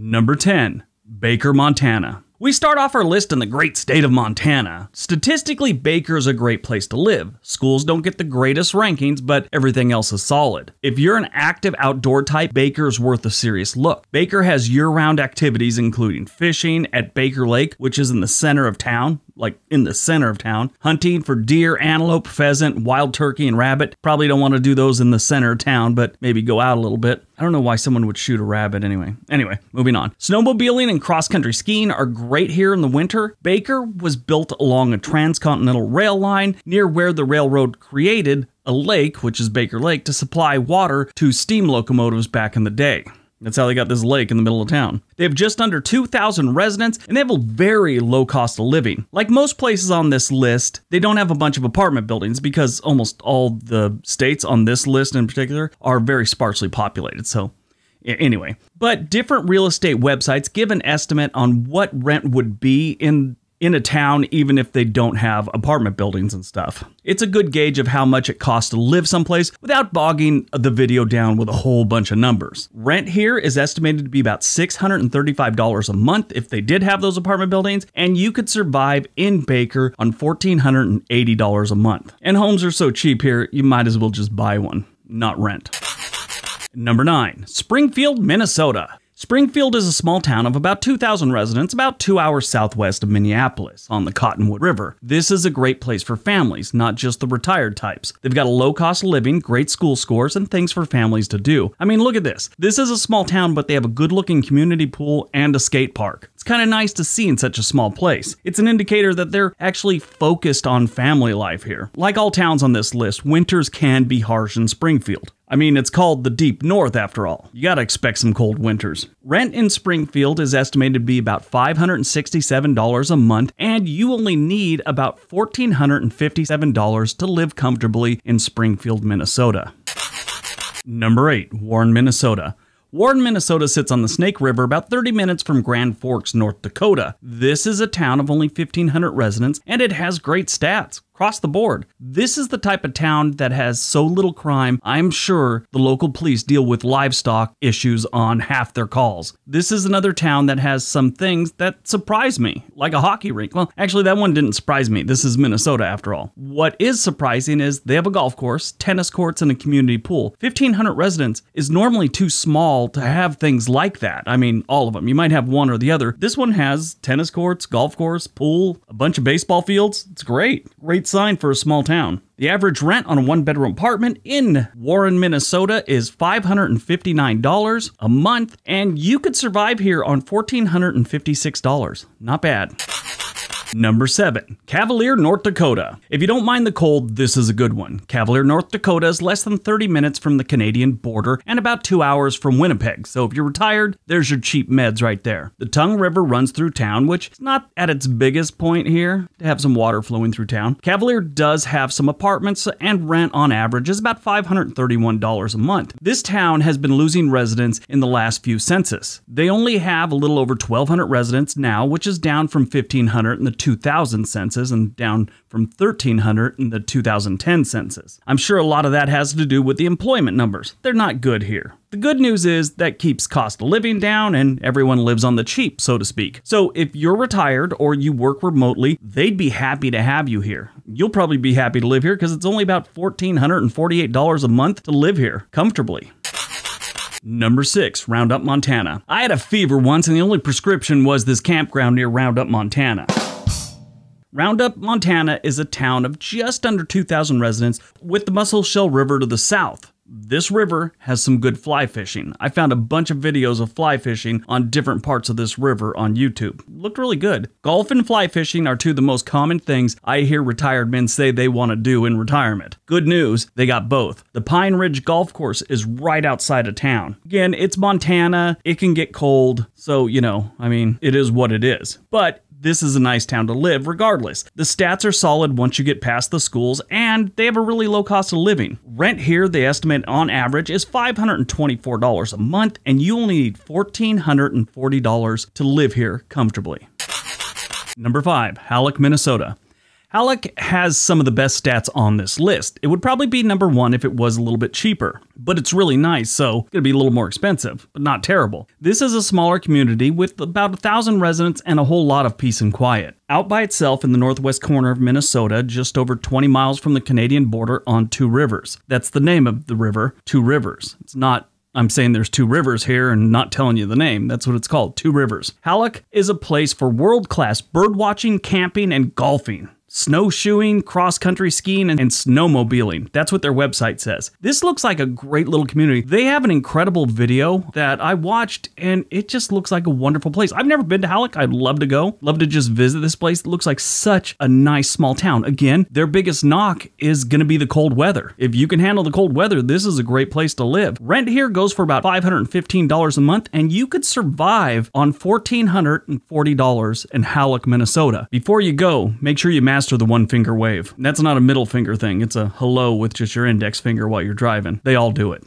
Number 10, Baker, Montana. We start off our list in the great state of Montana. Statistically, Baker is a great place to live. Schools don't get the greatest rankings, but everything else is solid. If you're an active outdoor type, Baker is worth a serious look. Baker has year round activities including fishing at Baker Lake, which is in the center of town, like in the center of town, hunting for deer, antelope, pheasant, wild turkey, and rabbit. Probably don't want to do those in the center of town, but maybe go out a little bit. I don't know why someone would shoot a rabbit anyway. Anyway, moving on. Snowmobiling and cross country skiing are great here in the winter. Baker was built along a transcontinental rail line near where the railroad created a lake, which is Baker Lake, to supply water to steam locomotives back in the day. That's how they got this lake in the middle of town. They have just under 2,000 residents and they have a very low cost of living. Like most places on this list, they don't have a bunch of apartment buildings because almost all the states on this list in particular are very sparsely populated. So, anyway, but different real estate websites give an estimate on what rent would be in in a town, even if they don't have apartment buildings and stuff. It's a good gauge of how much it costs to live someplace without bogging the video down with a whole bunch of numbers. Rent here is estimated to be about $635 a month if they did have those apartment buildings, and you could survive in Baker on $1,480 a month. And homes are so cheap here, you might as well just buy one, not rent. Number 9. Springfield, Minnesota. Springfield is a small town of about 2,000 residents, about two hours southwest of Minneapolis on the Cottonwood River. This is a great place for families, not just the retired types. They've got a low cost living, great school scores, and things for families to do. I mean, look at this. This is a small town, but they have a good looking community pool and a skate park. It's kind of nice to see in such a small place. It's an indicator that they're actually focused on family life here. Like all towns on this list, winters can be harsh in Springfield. I mean, it's called the Deep North after all. You gotta expect some cold winters. Rent in Springfield is estimated to be about $567 a month, and you only need about $1,457 to live comfortably in Springfield, Minnesota. Number 8, Warren, Minnesota. Warren, Minnesota sits on the Snake River about 30 minutes from Grand Forks, North Dakota. This is a town of only 1,500 residents and it has great stats across the board. This is the type of town that has so little crime, I'm sure the local police deal with livestock issues on half their calls. This is another town that has some things that surprise me, like a hockey rink. Well, actually, that one didn't surprise me. This is Minnesota after all. What is surprising is they have a golf course, tennis courts, and a community pool. 1,500 residents is normally too small to have things like that. I mean, all of them. You might have one or the other. This one has tennis courts, golf course, pool, a bunch of baseball fields. It's great. Great sign for a small town. The average rent on a one bedroom apartment in Warren, Minnesota is $559 a month, and you could survive here on $1,456. Not bad. Number 7. Cavalier, North Dakota. If you don't mind the cold, this is a good one. Cavalier, North Dakota is less than 30 minutes from the Canadian border and about 2 hours from Winnipeg, so if you're retired, there's your cheap meds right there. The Tongue River runs through town, which is not at its biggest point here to have some water flowing through town. Cavalier does have some apartments, and rent on average is about $531 a month. This town has been losing residents in the last few census. They only have a little over 1,200 residents now, which is down from 1,500 in the 2000 census and down from 1,300 in the 2010 census. I'm sure a lot of that has to do with the employment numbers. They're not good here. The good news is that keeps cost of living down and everyone lives on the cheap, so to speak. So if you're retired or you work remotely, they'd be happy to have you here. You'll probably be happy to live here because it's only about $1,448 a month to live here comfortably. Number 6, Roundup, Montana. I had a fever once and the only prescription was this campground near Roundup, Montana. Roundup, Montana is a town of just under 2,000 residents with the Musselshell River to the south. This river has some good fly fishing. I found a bunch of videos of fly fishing on different parts of this river on YouTube. Looked really good. Golf and fly fishing are two of the most common things I hear retired men say they want to do in retirement. Good news, they got both. The Pine Ridge Golf Course is right outside of town. Again, it's Montana, it can get cold, so, you know, I mean, it is what it is. But this is a nice town to live regardless. The stats are solid once you get past the schools, and they have a really low cost of living. Rent here, they estimate on average, is $524 a month, and you only need $1,440 to live here comfortably. Number 5, Hallock, Minnesota. Hallock has some of the best stats on this list. It would probably be number one if it was a little bit cheaper, but it's really nice, so it's gonna be a little more expensive, but not terrible. This is a smaller community with about a thousand residents and a whole lot of peace and quiet. Out by itself in the northwest corner of Minnesota, just over 20 miles from the Canadian border on Two Rivers. That's the name of the river, Two Rivers. It's not I'm saying there's two rivers here and not telling you the name. That's what it's called, Two Rivers. Hallock is a place for world class bird watching, camping, and golfing snowshoeing, cross country skiing, and snowmobiling. That's what their website says. This looks like a great little community. They have an incredible video that I watched, and it just looks like a wonderful place. I've never been to Hallock. I'd love to go. Love to just visit this place. It looks like such a nice small town. Again, their biggest knock is going to be the cold weather. If you can handle the cold weather, this is a great place to live. Rent here goes for about $515 a month, and you could survive on $1,440 in Hallock, Minnesota. Before you go, make sure you master the one finger wave. That's not a middle finger thing, it's a hello with just your index finger while you're driving. They all do it.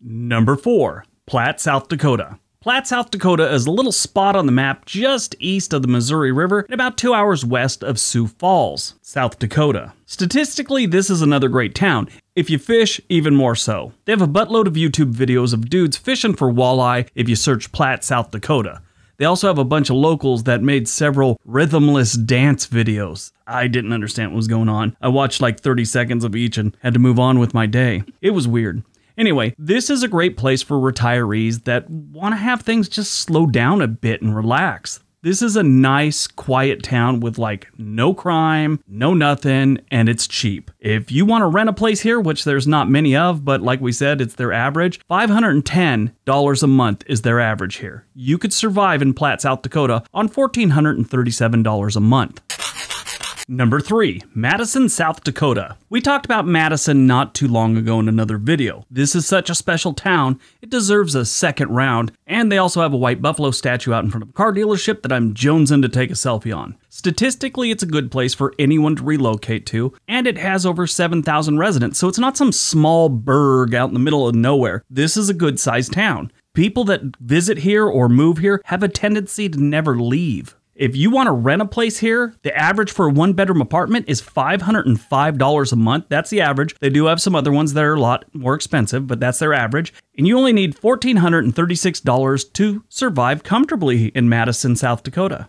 Number 4. Platte, South Dakota. Platte, South Dakota is a little spot on the map just east of the Missouri River and about two hours west of Sioux Falls, South Dakota. Statistically, this is another great town. If you fish, even more so. They have a buttload of YouTube videos of dudes fishing for walleye if you search Platte, South Dakota. They also have a bunch of locals that made several rhythmless dance videos. I didn't understand what was going on. I watched like 30 seconds of each and had to move on with my day. It was weird. Anyway, this is a great place for retirees that want to have things just slow down a bit and relax. This is a nice, quiet town with like no crime, no nothing, and it's cheap. If you want to rent a place here, which there's not many of, but like we said, it's their average, $510 a month is their average here. You could survive in Platte, South Dakota on $1,437 a month. Number 3. Madison, South Dakota. We talked about Madison not too long ago in another video. This is such a special town, it deserves a second round, and they also have a white buffalo statue out in front of a car dealership that I'm jonesing to take a selfie on. Statistically, it's a good place for anyone to relocate to, and it has over 7,000 residents, so it's not some small burg out in the middle of nowhere. This is a good sized town. People that visit here or move here have a tendency to never leave. If you want to rent a place here, the average for a one bedroom apartment is $505 a month. That's the average. They do have some other ones that are a lot more expensive, but that's their average. And you only need $1,436 to survive comfortably in Madison, South Dakota.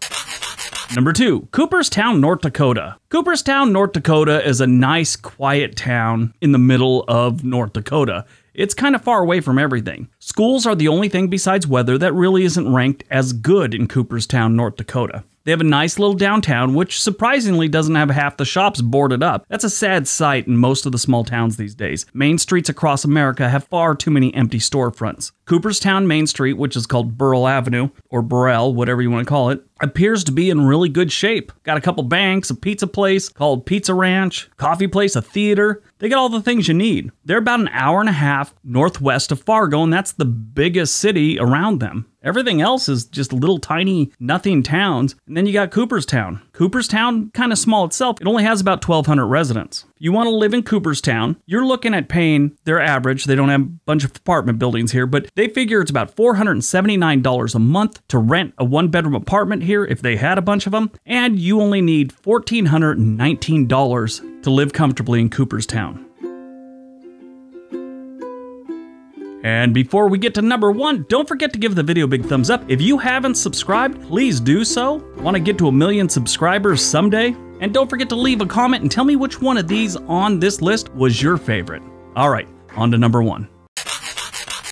Number two, Cooperstown, North Dakota. Cooperstown, North Dakota is a nice, quiet town in the middle of North Dakota. It's kind of far away from everything. Schools are the only thing besides weather that really isn't ranked as good in Cooperstown, North Dakota. They have a nice little downtown, which surprisingly doesn't have half the shops boarded up. That's a sad sight in most of the small towns these days. Main streets across America have far too many empty storefronts. Cooperstown Main Street, which is called Burrell Avenue, or Burrell, whatever you want to call it, appears to be in really good shape. Got a couple banks, a pizza place called Pizza Ranch, coffee place, a theater. They got all the things you need. They're about an hour and a half northwest of Fargo, and that's the biggest city around them. Everything else is just little tiny nothing towns. And then you got Cooperstown. Cooperstown, kind of small itself, it only has about 1,200 residents. If you want to live in Cooperstown, you're looking at paying their average. They don't have a bunch of apartment buildings here, but they figure it's about $479 a month to rent a one bedroom apartment here if they had a bunch of them. And you only need $1,419 to live comfortably in Cooperstown. And before we get to number one, don't forget to give the video a big thumbs up. If you haven't subscribed, please do so. Want to get to a million subscribers someday? And don't forget to leave a comment and tell me which one of these on this list was your favorite. All right, on to number one.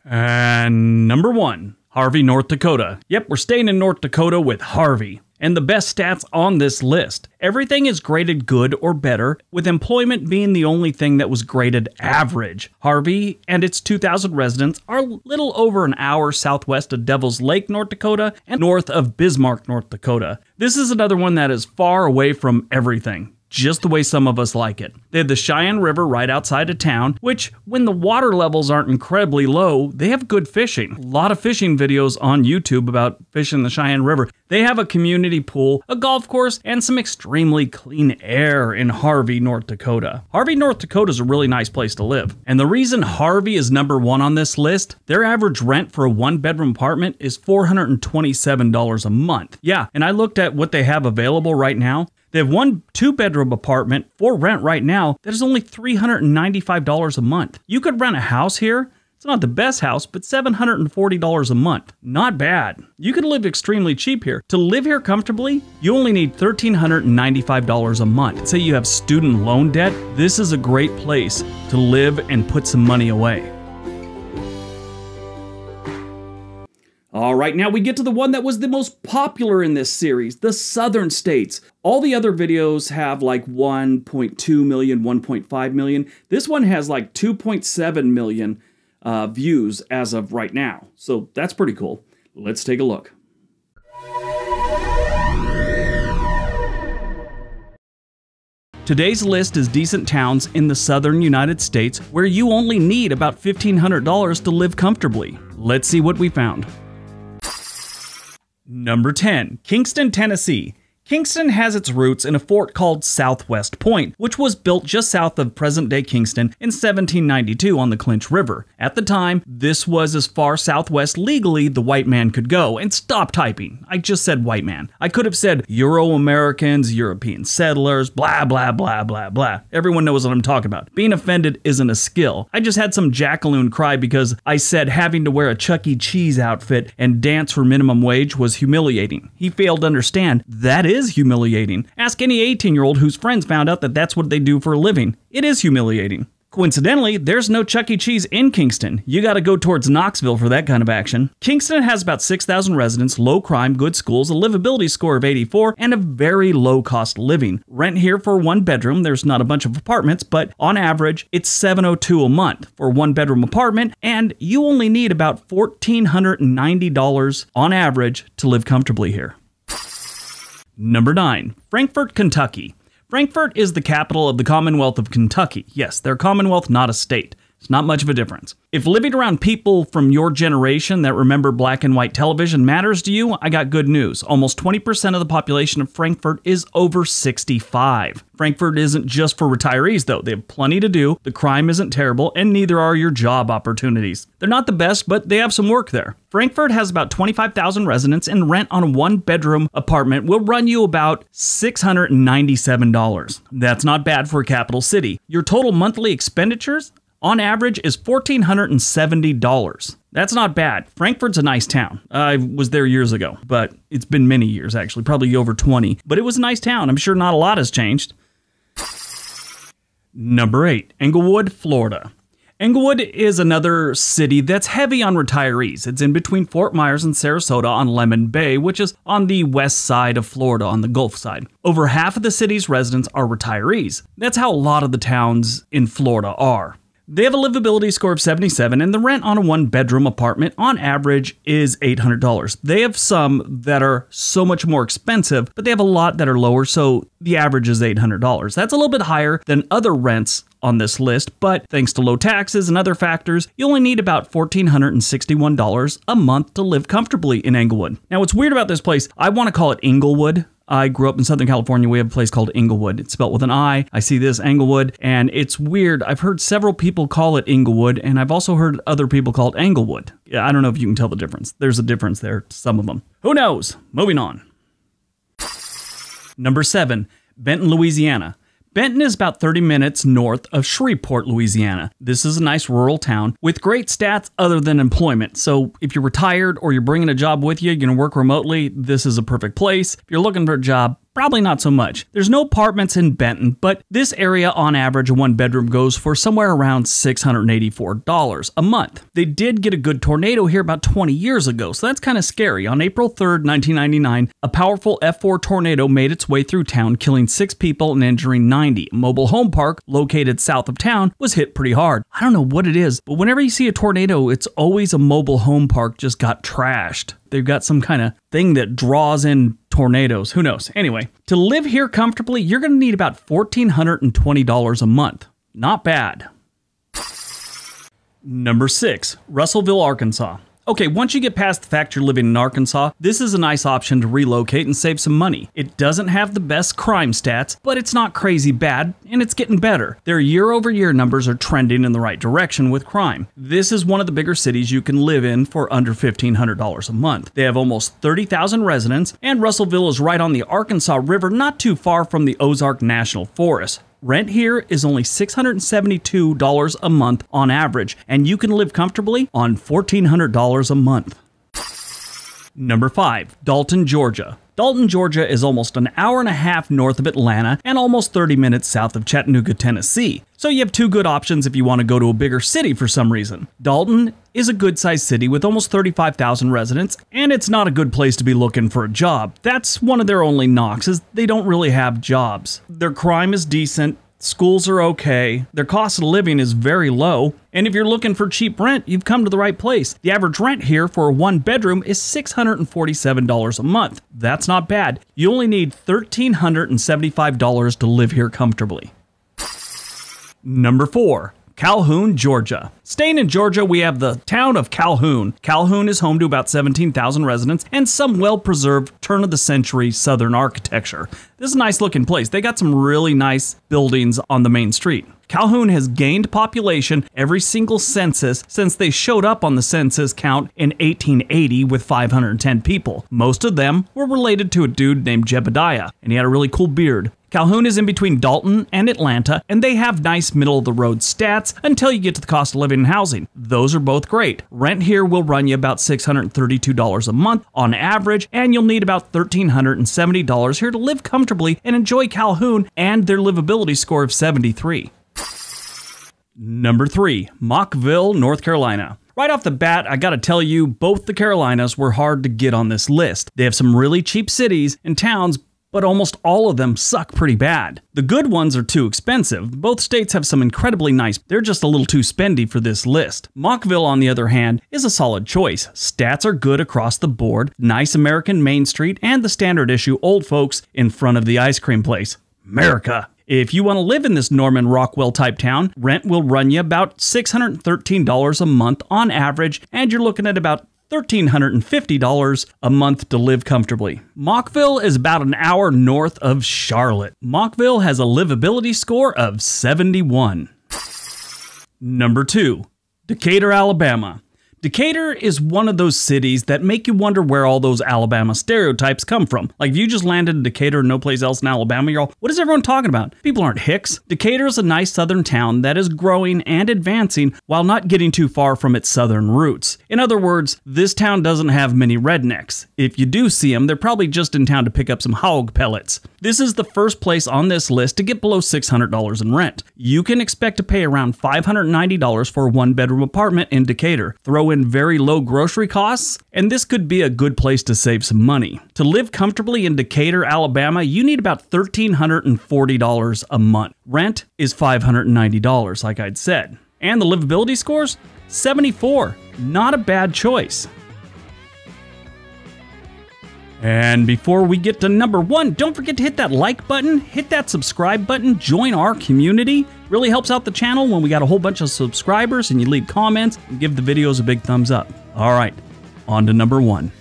And number one, Harvey, North Dakota. Yep, we're staying in North Dakota with Harvey and the best stats on this list. Everything is graded good or better, with employment being the only thing that was graded average. Harvey and its 2,000 residents are a little over an hour southwest of Devil's Lake, North Dakota, and north of Bismarck, North Dakota. This is another one that is far away from everything just the way some of us like it. They have the Sheyenne River right outside of town, which, when the water levels aren't incredibly low, they have good fishing. A lot of fishing videos on YouTube about fishing the Sheyenne River. They have a community pool, a golf course, and some extremely clean air in Harvey, North Dakota. Harvey, North Dakota is a really nice place to live. And the reason Harvey is number one on this list, their average rent for a one bedroom apartment is $427 a month. Yeah, and I looked at what they have available right now. They have one two bedroom apartment for rent right now that is only $395 a month. You could rent a house here. It's not the best house, but $740 a month. Not bad. You could live extremely cheap here. To live here comfortably, you only need $1,395 a month. Say you have student loan debt, this is a great place to live and put some money away. All right, now we get to the one that was the most popular in this series, the southern states. All the other videos have like 1.2 million, 1.5 million. This one has like 2.7 million uh, views as of right now. So that's pretty cool. Let's take a look. Today's list is decent towns in the southern United States where you only need about $1,500 to live comfortably. Let's see what we found. Number 10, Kingston, Tennessee. Kingston has its roots in a fort called Southwest Point, which was built just south of present day Kingston in 1792 on the Clinch River. At the time, this was as far southwest legally the white man could go. And stop typing. I just said white man. I could have said Euro Americans, European settlers, blah, blah, blah, blah, blah. Everyone knows what I'm talking about. Being offended isn't a skill. I just had some jackaloon cry because I said having to wear a Chuck E. Cheese outfit and dance for minimum wage was humiliating. He failed to understand that is is humiliating. Ask any 18 year old whose friends found out that that's what they do for a living. It is humiliating. Coincidentally, there's no Chuck E. Cheese in Kingston. You gotta go towards Knoxville for that kind of action. Kingston has about 6,000 residents, low crime, good schools, a livability score of 84, and a very low cost living. Rent here for one bedroom, there's not a bunch of apartments, but on average, it's 702 a month for one bedroom apartment, and you only need about $1,490 on average to live comfortably here. Number 9. Frankfort, Kentucky. Frankfort is the capital of the Commonwealth of Kentucky. Yes, they're Commonwealth, not a state. It's not much of a difference. If living around people from your generation that remember black and white television matters to you, I got good news. Almost 20% of the population of Frankfort is over 65. Frankfort isn't just for retirees, though. They have plenty to do, the crime isn't terrible, and neither are your job opportunities. They're not the best, but they have some work there. Frankfort has about 25,000 residents, and rent on a one bedroom apartment will run you about $697. That's not bad for a capital city. Your total monthly expenditures? On average is $1,470. That's not bad. Frankfort's a nice town. I was there years ago, but it's been many years actually, probably over 20. But it was a nice town. I'm sure not a lot has changed. Number 8, Englewood, Florida. Englewood is another city that's heavy on retirees. It's in between Fort Myers and Sarasota on Lemon Bay, which is on the west side of Florida on the Gulf side. Over half of the city's residents are retirees. That's how a lot of the towns in Florida are. They have a livability score of 77, and the rent on a one bedroom apartment on average is $800. They have some that are so much more expensive, but they have a lot that are lower, so the average is $800. That's a little bit higher than other rents on this list, but thanks to low taxes and other factors, you only need about $1,461 a month to live comfortably in Englewood. Now, what's weird about this place, I want to call it Inglewood I grew up in Southern California. We have a place called Inglewood. It's spelled with an I. I see this Englewood, and it's weird. I've heard several people call it Inglewood, and I've also heard other people call it Englewood. Yeah, I don't know if you can tell the difference. There's a difference there, some of them. Who knows? Moving on. Number seven, Benton, Louisiana. Benton is about 30 minutes north of Shreveport, Louisiana. This is a nice rural town with great stats other than employment. So, if you're retired or you're bringing a job with you, going to work remotely, this is a perfect place. If you're looking for a job, Probably not so much. There's no apartments in Benton, but this area on average, one bedroom goes for somewhere around $684 a month. They did get a good tornado here about 20 years ago, so that's kind of scary. On April 3rd, 1999, a powerful F4 tornado made its way through town, killing six people and injuring 90. A mobile home park located south of town was hit pretty hard. I don't know what it is, but whenever you see a tornado, it's always a mobile home park just got trashed. They've got some kind of thing that draws in tornadoes. Who knows? Anyway, to live here comfortably, you're going to need about $1,420 a month. Not bad. Number six, Russellville, Arkansas. Okay, once you get past the fact you're living in Arkansas, this is a nice option to relocate and save some money. It doesn't have the best crime stats, but it's not crazy bad, and it's getting better. Their year over year numbers are trending in the right direction with crime. This is one of the bigger cities you can live in for under $1,500 a month. They have almost 30,000 residents, and Russellville is right on the Arkansas River, not too far from the Ozark National Forest. Rent here is only $672 a month on average, and you can live comfortably on $1,400 a month. Number 5. Dalton, Georgia. Dalton, Georgia is almost an hour and a half north of Atlanta and almost 30 minutes south of Chattanooga, Tennessee. So you have two good options if you want to go to a bigger city for some reason. Dalton is a good sized city with almost 35,000 residents, and it's not a good place to be looking for a job. That's one of their only knocks is they don't really have jobs. Their crime is decent, schools are okay, their cost of living is very low, and if you're looking for cheap rent, you've come to the right place. The average rent here for a one bedroom is $647 a month. That's not bad. You only need $1,375 to live here comfortably. Number 4. Calhoun, Georgia. Staying in Georgia, we have the town of Calhoun. Calhoun is home to about 17,000 residents and some well preserved turn of the century southern architecture. This is a nice looking place. They got some really nice buildings on the main street. Calhoun has gained population every single census since they showed up on the census count in 1880 with 510 people. Most of them were related to a dude named Jebediah, and he had a really cool beard. Calhoun is in between Dalton and Atlanta, and they have nice middle of the road stats until you get to the cost of living and housing. Those are both great. Rent here will run you about $632 a month on average, and you'll need about $1,370 here to live comfortably and enjoy Calhoun and their livability score of 73. Number 3, Mocksville, North Carolina. Right off the bat, I gotta tell you, both the Carolinas were hard to get on this list. They have some really cheap cities and towns, but almost all of them suck pretty bad. The good ones are too expensive. Both states have some incredibly nice, they're just a little too spendy for this list. Mocksville, on the other hand, is a solid choice. Stats are good across the board, nice American Main Street, and the standard issue old folks in front of the ice cream place. America. If you want to live in this Norman Rockwell type town, rent will run you about $613 a month on average, and you're looking at about $1,350 a month to live comfortably. Mocksville is about an hour north of Charlotte. Mocksville has a livability score of 71. Number 2. Decatur, Alabama. Decatur is one of those cities that make you wonder where all those Alabama stereotypes come from. Like if you just landed in Decatur and no place else in Alabama, you're all, what is everyone talking about? People aren't hicks. Decatur is a nice southern town that is growing and advancing while not getting too far from its southern roots. In other words, this town doesn't have many rednecks. If you do see them, they're probably just in town to pick up some hog pellets. This is the first place on this list to get below $600 in rent. You can expect to pay around $590 for a one bedroom apartment in Decatur. Throw in very low grocery costs, and this could be a good place to save some money. To live comfortably in Decatur, Alabama, you need about $1,340 a month. Rent is $590, like I'd said. And the livability scores? 74. Not a bad choice. And before we get to number one, don't forget to hit that like button, hit that subscribe button, join our community. Really helps out the channel when we got a whole bunch of subscribers and you leave comments and give the videos a big thumbs up. All right, on to number one.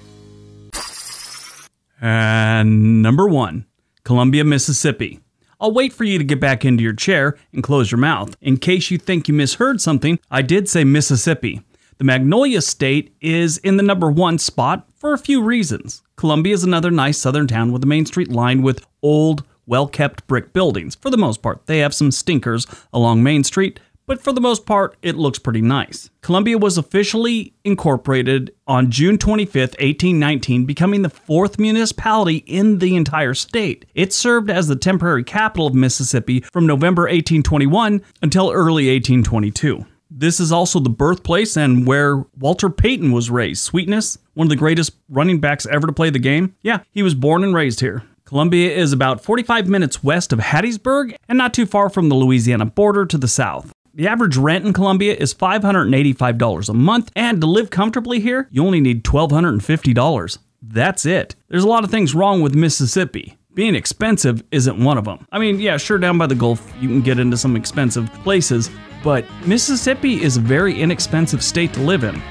And number one, Columbia, Mississippi. I'll wait for you to get back into your chair and close your mouth. In case you think you misheard something, I did say Mississippi. The Magnolia State is in the number one spot for a few reasons. Columbia is another nice southern town with a main street lined with old, well kept brick buildings. For the most part, they have some stinkers along Main Street, but for the most part, it looks pretty nice. Columbia was officially incorporated on June 25, 1819, becoming the fourth municipality in the entire state. It served as the temporary capital of Mississippi from November 1821 until early 1822. This is also the birthplace and where Walter Payton was raised. Sweetness, one of the greatest running backs ever to play the game. Yeah, he was born and raised here. Columbia is about 45 minutes west of Hattiesburg and not too far from the Louisiana border to the south. The average rent in Columbia is $585 a month, and to live comfortably here, you only need $1,250. That's it. There's a lot of things wrong with Mississippi. Being expensive isn't one of them. I mean, yeah, sure, down by the Gulf, you can get into some expensive places, but Mississippi is a very inexpensive state to live in.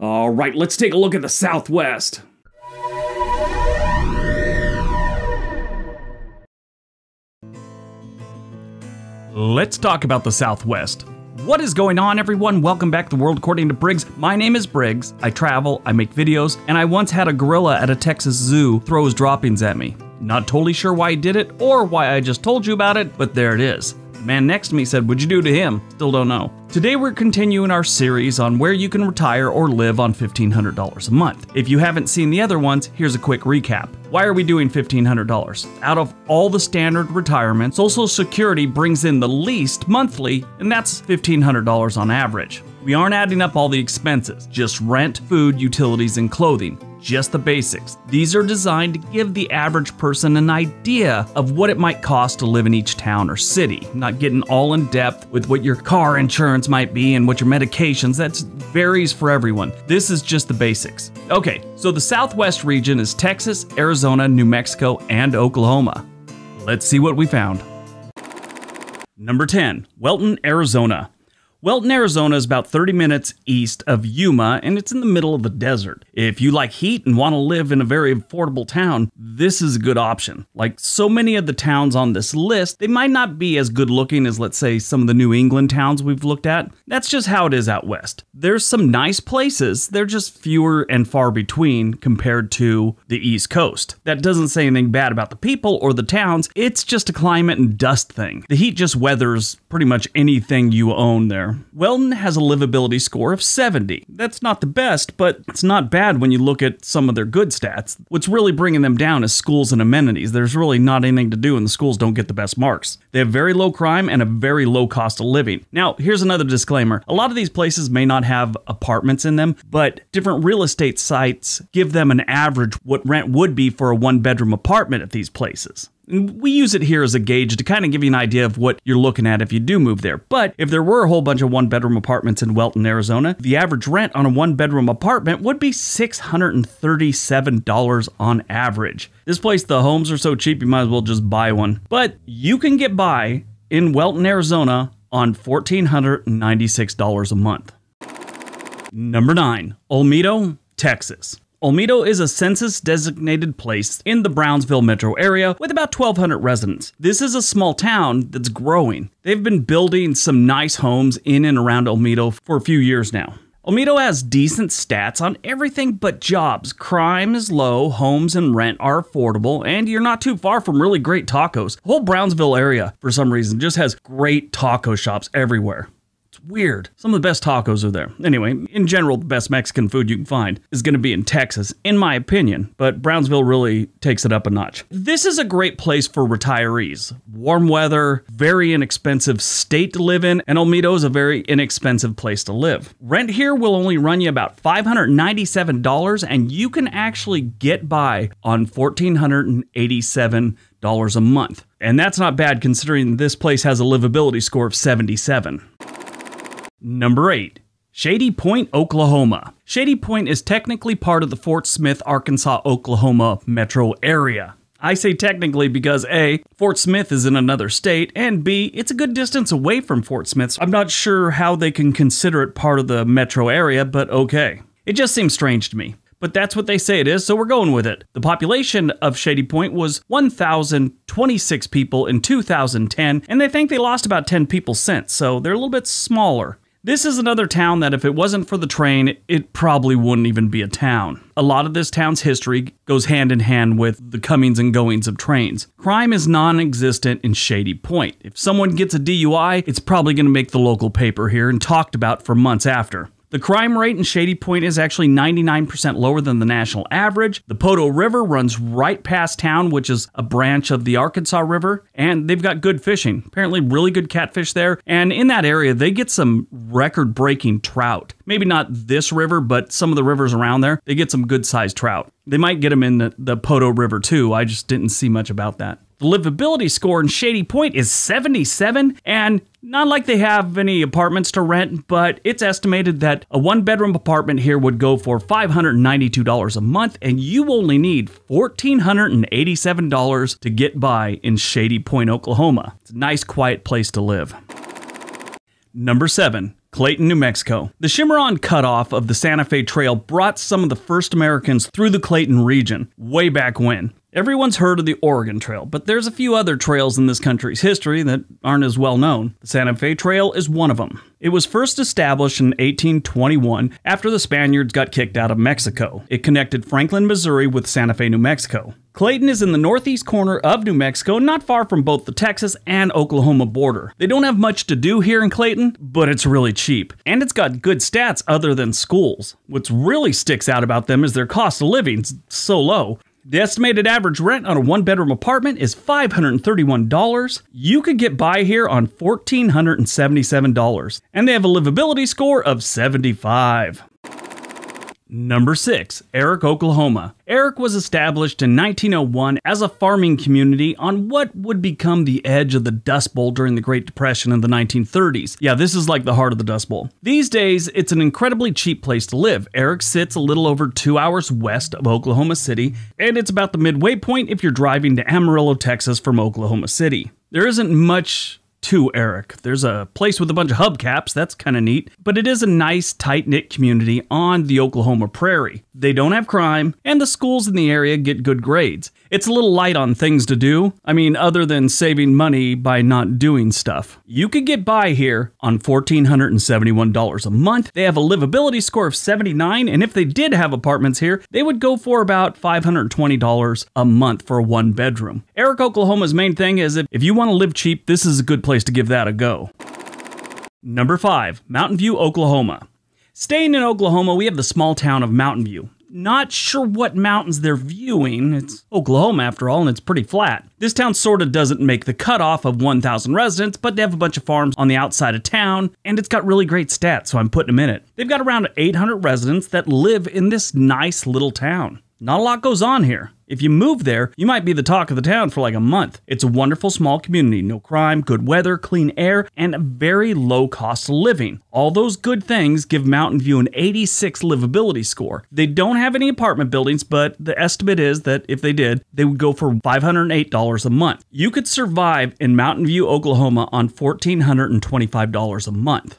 All right, let's take a look at the Southwest. Let's talk about the Southwest. What is going on, everyone? Welcome back to the World According to Briggs. My name is Briggs. I travel, I make videos, and I once had a gorilla at a Texas zoo throw his droppings at me. Not totally sure why he did it or why I just told you about it, but there it is. Man next to me said, What'd you do to him? Still don't know. Today we're continuing our series on where you can retire or live on $1,500 a month. If you haven't seen the other ones, here's a quick recap. Why are we doing $1,500? Out of all the standard retirements, Social Security brings in the least monthly, and that's $1,500 on average. We aren't adding up all the expenses, just rent, food, utilities, and clothing. Just the basics. These are designed to give the average person an idea of what it might cost to live in each town or city, not getting all in depth with what your car insurance might be and what your medications, that varies for everyone. This is just the basics. Okay, so the Southwest region is Texas, Arizona, New Mexico, and Oklahoma. Let's see what we found. Number 10, Wellton, Arizona. Wellton, Arizona is about 30 minutes east of Yuma and it's in the middle of the desert. If you like heat and want to live in a very affordable town, this is a good option. Like so many of the towns on this list, they might not be as good looking as, let's say, some of the New England towns we've looked at. That's just how it is out west. There's some nice places, they're just fewer and far between compared to the East Coast. That doesn't say anything bad about the people or the towns, it's just a climate and dust thing. The heat just weathers pretty much anything you own there. Wellton has a livability score of 70. That's not the best, but it's not bad when you look at some of their good stats. What's really bringing them down is schools and amenities. There's really not anything to do, and the schools don't get the best marks. They have very low crime and a very low cost of living. Now, here's another disclaimer a lot of these places may not have apartments in them, but different real estate sites give them an average what rent would be for a one bedroom apartment at these places. We use it here as a gauge to kind of give you an idea of what you're looking at if you do move there. But if there were a whole bunch of one bedroom apartments in Wellton, Arizona, the average rent on a one bedroom apartment would be $637 on average. This place, the homes are so cheap, you might as well just buy one. But you can get by in Wellton, Arizona on $1,496 a month. Number nine, Olmito, Texas. Olmito is a census designated place in the Brownsville metro area with about 1,200 residents. This is a small town that's growing. They've been building some nice homes in and around Olmito for a few years now. Olmito has decent stats on everything but jobs. Crime is low, homes and rent are affordable, and you're not too far from really great tacos. The whole Brownsville area, for some reason, just has great taco shops everywhere weird. Some of the best tacos are there. Anyway, in general, the best Mexican food you can find is going to be in Texas, in my opinion, but Brownsville really takes it up a notch. This is a great place for retirees. Warm weather, very inexpensive state to live in, and Olmito is a very inexpensive place to live. Rent here will only run you about $597, and you can actually get by on $1,487 a month. And that's not bad considering this place has a livability score of 77. Number 8. Shady Point, Oklahoma. Shady Point is technically part of the Fort Smith, Arkansas, Oklahoma metro area. I say technically because A, Fort Smith is in another state, and B, it's a good distance away from Fort Smith. So I'm not sure how they can consider it part of the metro area, but okay. It just seems strange to me. But that's what they say it is, so we're going with it. The population of Shady Point was 1,026 people in 2010, and they think they lost about 10 people since, so they're a little bit smaller. This is another town that, if it wasn't for the train, it probably wouldn't even be a town. A lot of this town's history goes hand in hand with the comings and goings of trains. Crime is non existent in Shady Point. If someone gets a DUI, it's probably going to make the local paper here and talked about for months after. The crime rate in Shady Point is actually 99% lower than the national average. The Poteau River runs right past town, which is a branch of the Arkansas River, and they've got good fishing. Apparently, really good catfish there. And in that area, they get some record breaking trout. Maybe not this river, but some of the rivers around there, they get some good sized trout. They might get them in the, the Poteau River too. I just didn't see much about that. The livability score in Shady Point is 77, and not like they have any apartments to rent, but it's estimated that a one bedroom apartment here would go for $592 a month, and you only need $1,487 to get by in Shady Point, Oklahoma. It's a nice, quiet place to live. Number 7. Clayton, New Mexico. The Cimarron cutoff of the Santa Fe Trail brought some of the first Americans through the Clayton region way back when. Everyone's heard of the Oregon Trail, but there's a few other trails in this country's history that aren't as well known. The Santa Fe Trail is one of them. It was first established in 1821 after the Spaniards got kicked out of Mexico. It connected Franklin, Missouri with Santa Fe, New Mexico. Clayton is in the northeast corner of New Mexico, not far from both the Texas and Oklahoma border. They don't have much to do here in Clayton, but it's really cheap. And it's got good stats other than schools. What really sticks out about them is their cost of living so low. The estimated average rent on a one bedroom apartment is $531. You could get by here on $1,477. And they have a livability score of 75. Number 6. Erick, Oklahoma. Erick was established in 1901 as a farming community on what would become the edge of the Dust Bowl during the Great Depression in the 1930s. Yeah, this is like the heart of the Dust Bowl. These days, it's an incredibly cheap place to live. Erick sits a little over two hours west of Oklahoma City, and it's about the midway point if you're driving to Amarillo, Texas from Oklahoma City. There isn't much to Erick. There's a place with a bunch of hubcaps, that's kind of neat, but it is a nice, tight knit community on the Oklahoma prairie. They don't have crime, and the schools in the area get good grades. It's a little light on things to do, I mean, other than saving money by not doing stuff. You could get by here on $1,471 a month. They have a livability score of 79, and if they did have apartments here, they would go for about $520 a month for a one bedroom. Erick, Oklahoma's main thing is if, if you want to live cheap, this is a good place to give that a go. Number 5. Mountain View, Oklahoma. Staying in Oklahoma, we have the small town of Mountain View. Not sure what mountains they're viewing. It's Oklahoma after all, and it's pretty flat. This town sort of doesn't make the cutoff of 1,000 residents, but they have a bunch of farms on the outside of town, and it's got really great stats, so I'm putting them in it. They've got around 800 residents that live in this nice little town. Not a lot goes on here. If you move there, you might be the talk of the town for like a month. It's a wonderful small community, no crime, good weather, clean air, and very low cost living. All those good things give Mountain View an 86 livability score. They don't have any apartment buildings, but the estimate is that if they did, they would go for $508 a month. You could survive in Mountain View, Oklahoma on $1,425 a month.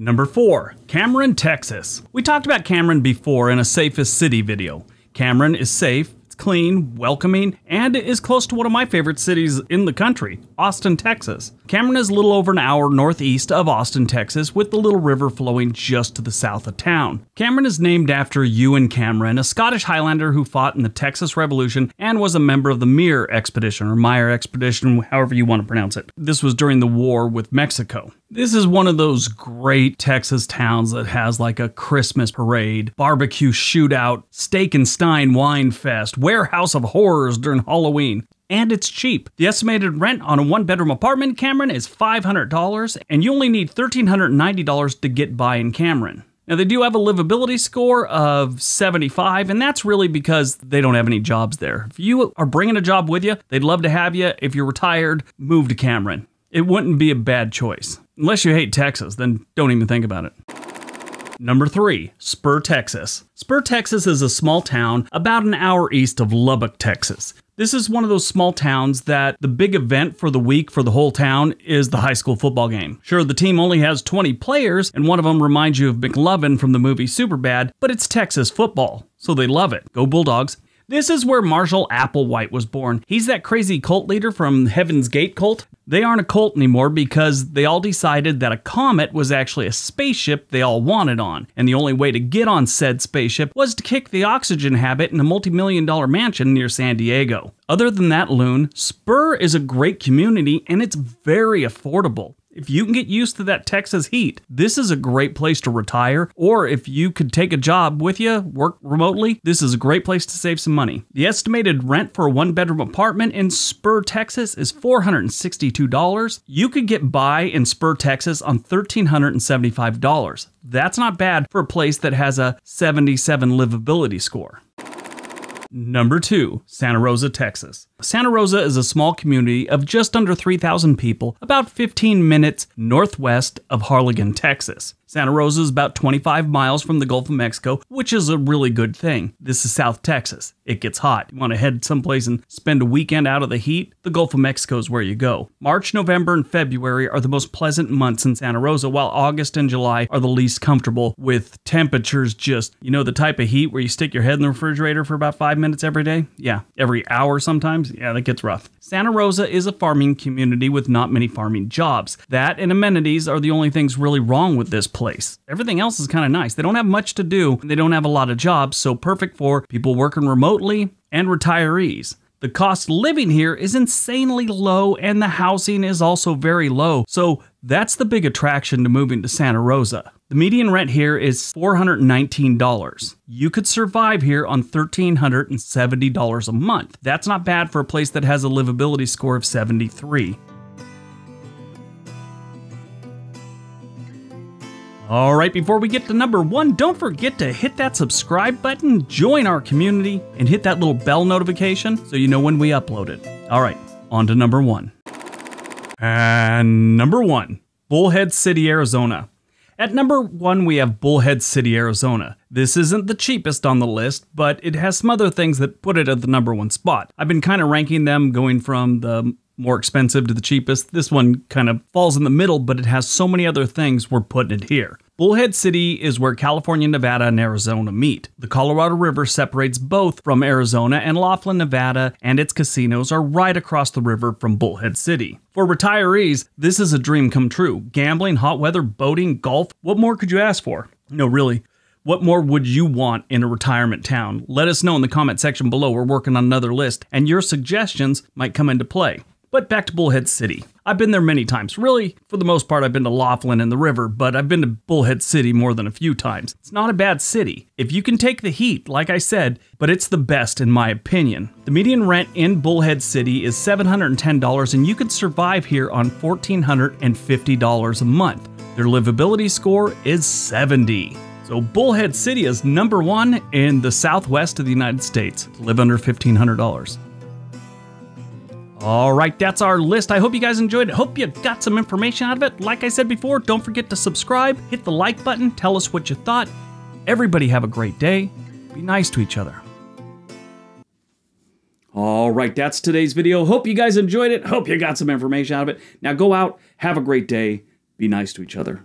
Number 4. Cameron, Texas. We talked about Cameron before in a safest city video. Cameron is safe, it's clean, welcoming, and is close to one of my favorite cities in the country, Austin, Texas. Cameron is a little over an hour northeast of Austin, Texas, with the Little River flowing just to the south of town. Cameron is named after Ewen Cameron, a Scottish Highlander who fought in the Texas Revolution and was a member of the Muir Expedition, or Meyer Expedition, however you want to pronounce it. This was during the war with Mexico. This is one of those great Texas towns that has like a Christmas parade, barbecue shootout, steak and stein wine fest, warehouse of horrors during Halloween. And it's cheap. The estimated rent on a one bedroom apartment in Cameron is $500, and you only need $1,390 to get by in Cameron. Now, they do have a livability score of 75, and that's really because they don't have any jobs there. If you are bringing a job with you, they'd love to have you. If you're retired, move to Cameron. It wouldn't be a bad choice. Unless you hate Texas, then don't even think about it. Number 3. Spur, Texas. Spur, Texas is a small town about an hour east of Lubbock, Texas. This is one of those small towns that the big event for the week for the whole town is the high school football game. Sure, the team only has 20 players, and one of them reminds you of McLovin from the movie Superbad, but it's Texas football, so they love it. Go Bulldogs. This is where Marshall Applewhite was born. He's that crazy cult leader from Heaven's Gate cult. They aren't a cult anymore because they all decided that a comet was actually a spaceship they all wanted on, and the only way to get on said spaceship was to kick the oxygen habit in a multi million dollar mansion near San Diego. Other than that, Loon, Spur is a great community and it's very affordable. If you can get used to that Texas heat, this is a great place to retire. Or if you could take a job with you, work remotely, this is a great place to save some money. The estimated rent for a one bedroom apartment in Spur, Texas is $462. You could get by in Spur, Texas on $1,375. That's not bad for a place that has a 77 livability score. Number 2, Santa Rosa, Texas. Santa Rosa is a small community of just under 3,000 people, about 15 minutes northwest of Harlingen, Texas. Santa Rosa is about 25 miles from the Gulf of Mexico, which is a really good thing. This is South Texas. It gets hot. You want to head someplace and spend a weekend out of the heat? The Gulf of Mexico is where you go. March, November, and February are the most pleasant months in Santa Rosa, while August and July are the least comfortable, with temperatures just, you know, the type of heat where you stick your head in the refrigerator for about five minutes every day? Yeah, every hour sometimes. Yeah, that gets rough. Santa Rosa is a farming community with not many farming jobs. That and amenities are the only things really wrong with this place. Everything else is kind of nice. They don't have much to do, they don't have a lot of jobs, so perfect for people working remotely and retirees. The cost living here is insanely low and the housing is also very low. So that's the big attraction to moving to Santa Rosa. The median rent here is $419. You could survive here on $1,370 a month. That's not bad for a place that has a livability score of 73. All right, before we get to number one, don't forget to hit that subscribe button, join our community, and hit that little bell notification so you know when we upload it. All right, on to number one. And number one, Bullhead City, Arizona. At number one, we have Bullhead City, Arizona. This isn't the cheapest on the list, but it has some other things that put it at the number one spot. I've been kind of ranking them going from the more expensive to the cheapest. This one kind of falls in the middle, but it has so many other things we're putting it here. Bullhead City is where California, Nevada, and Arizona meet. The Colorado River separates both from Arizona, and Laughlin, Nevada, and its casinos are right across the river from Bullhead City. For retirees, this is a dream come true. Gambling, hot weather, boating, golf, what more could you ask for? No, really. What more would you want in a retirement town? Let us know in the comment section below. We're working on another list, and your suggestions might come into play. But back to Bullhead City. I've been there many times. Really, for the most part, I've been to Laughlin and the river, but I've been to Bullhead City more than a few times. It's not a bad city. If you can take the heat, like I said, but it's the best in my opinion. The median rent in Bullhead City is $710, and you could survive here on $1,450 a month. Their livability score is 70. So Bullhead City is number one in the southwest of the United States to live under $1,500. All right, that's our list. I hope you guys enjoyed it. Hope you got some information out of it. Like I said before, don't forget to subscribe, hit the like button, tell us what you thought. Everybody have a great day. Be nice to each other. All right, that's today's video. Hope you guys enjoyed it. Hope you got some information out of it. Now go out, have a great day, be nice to each other.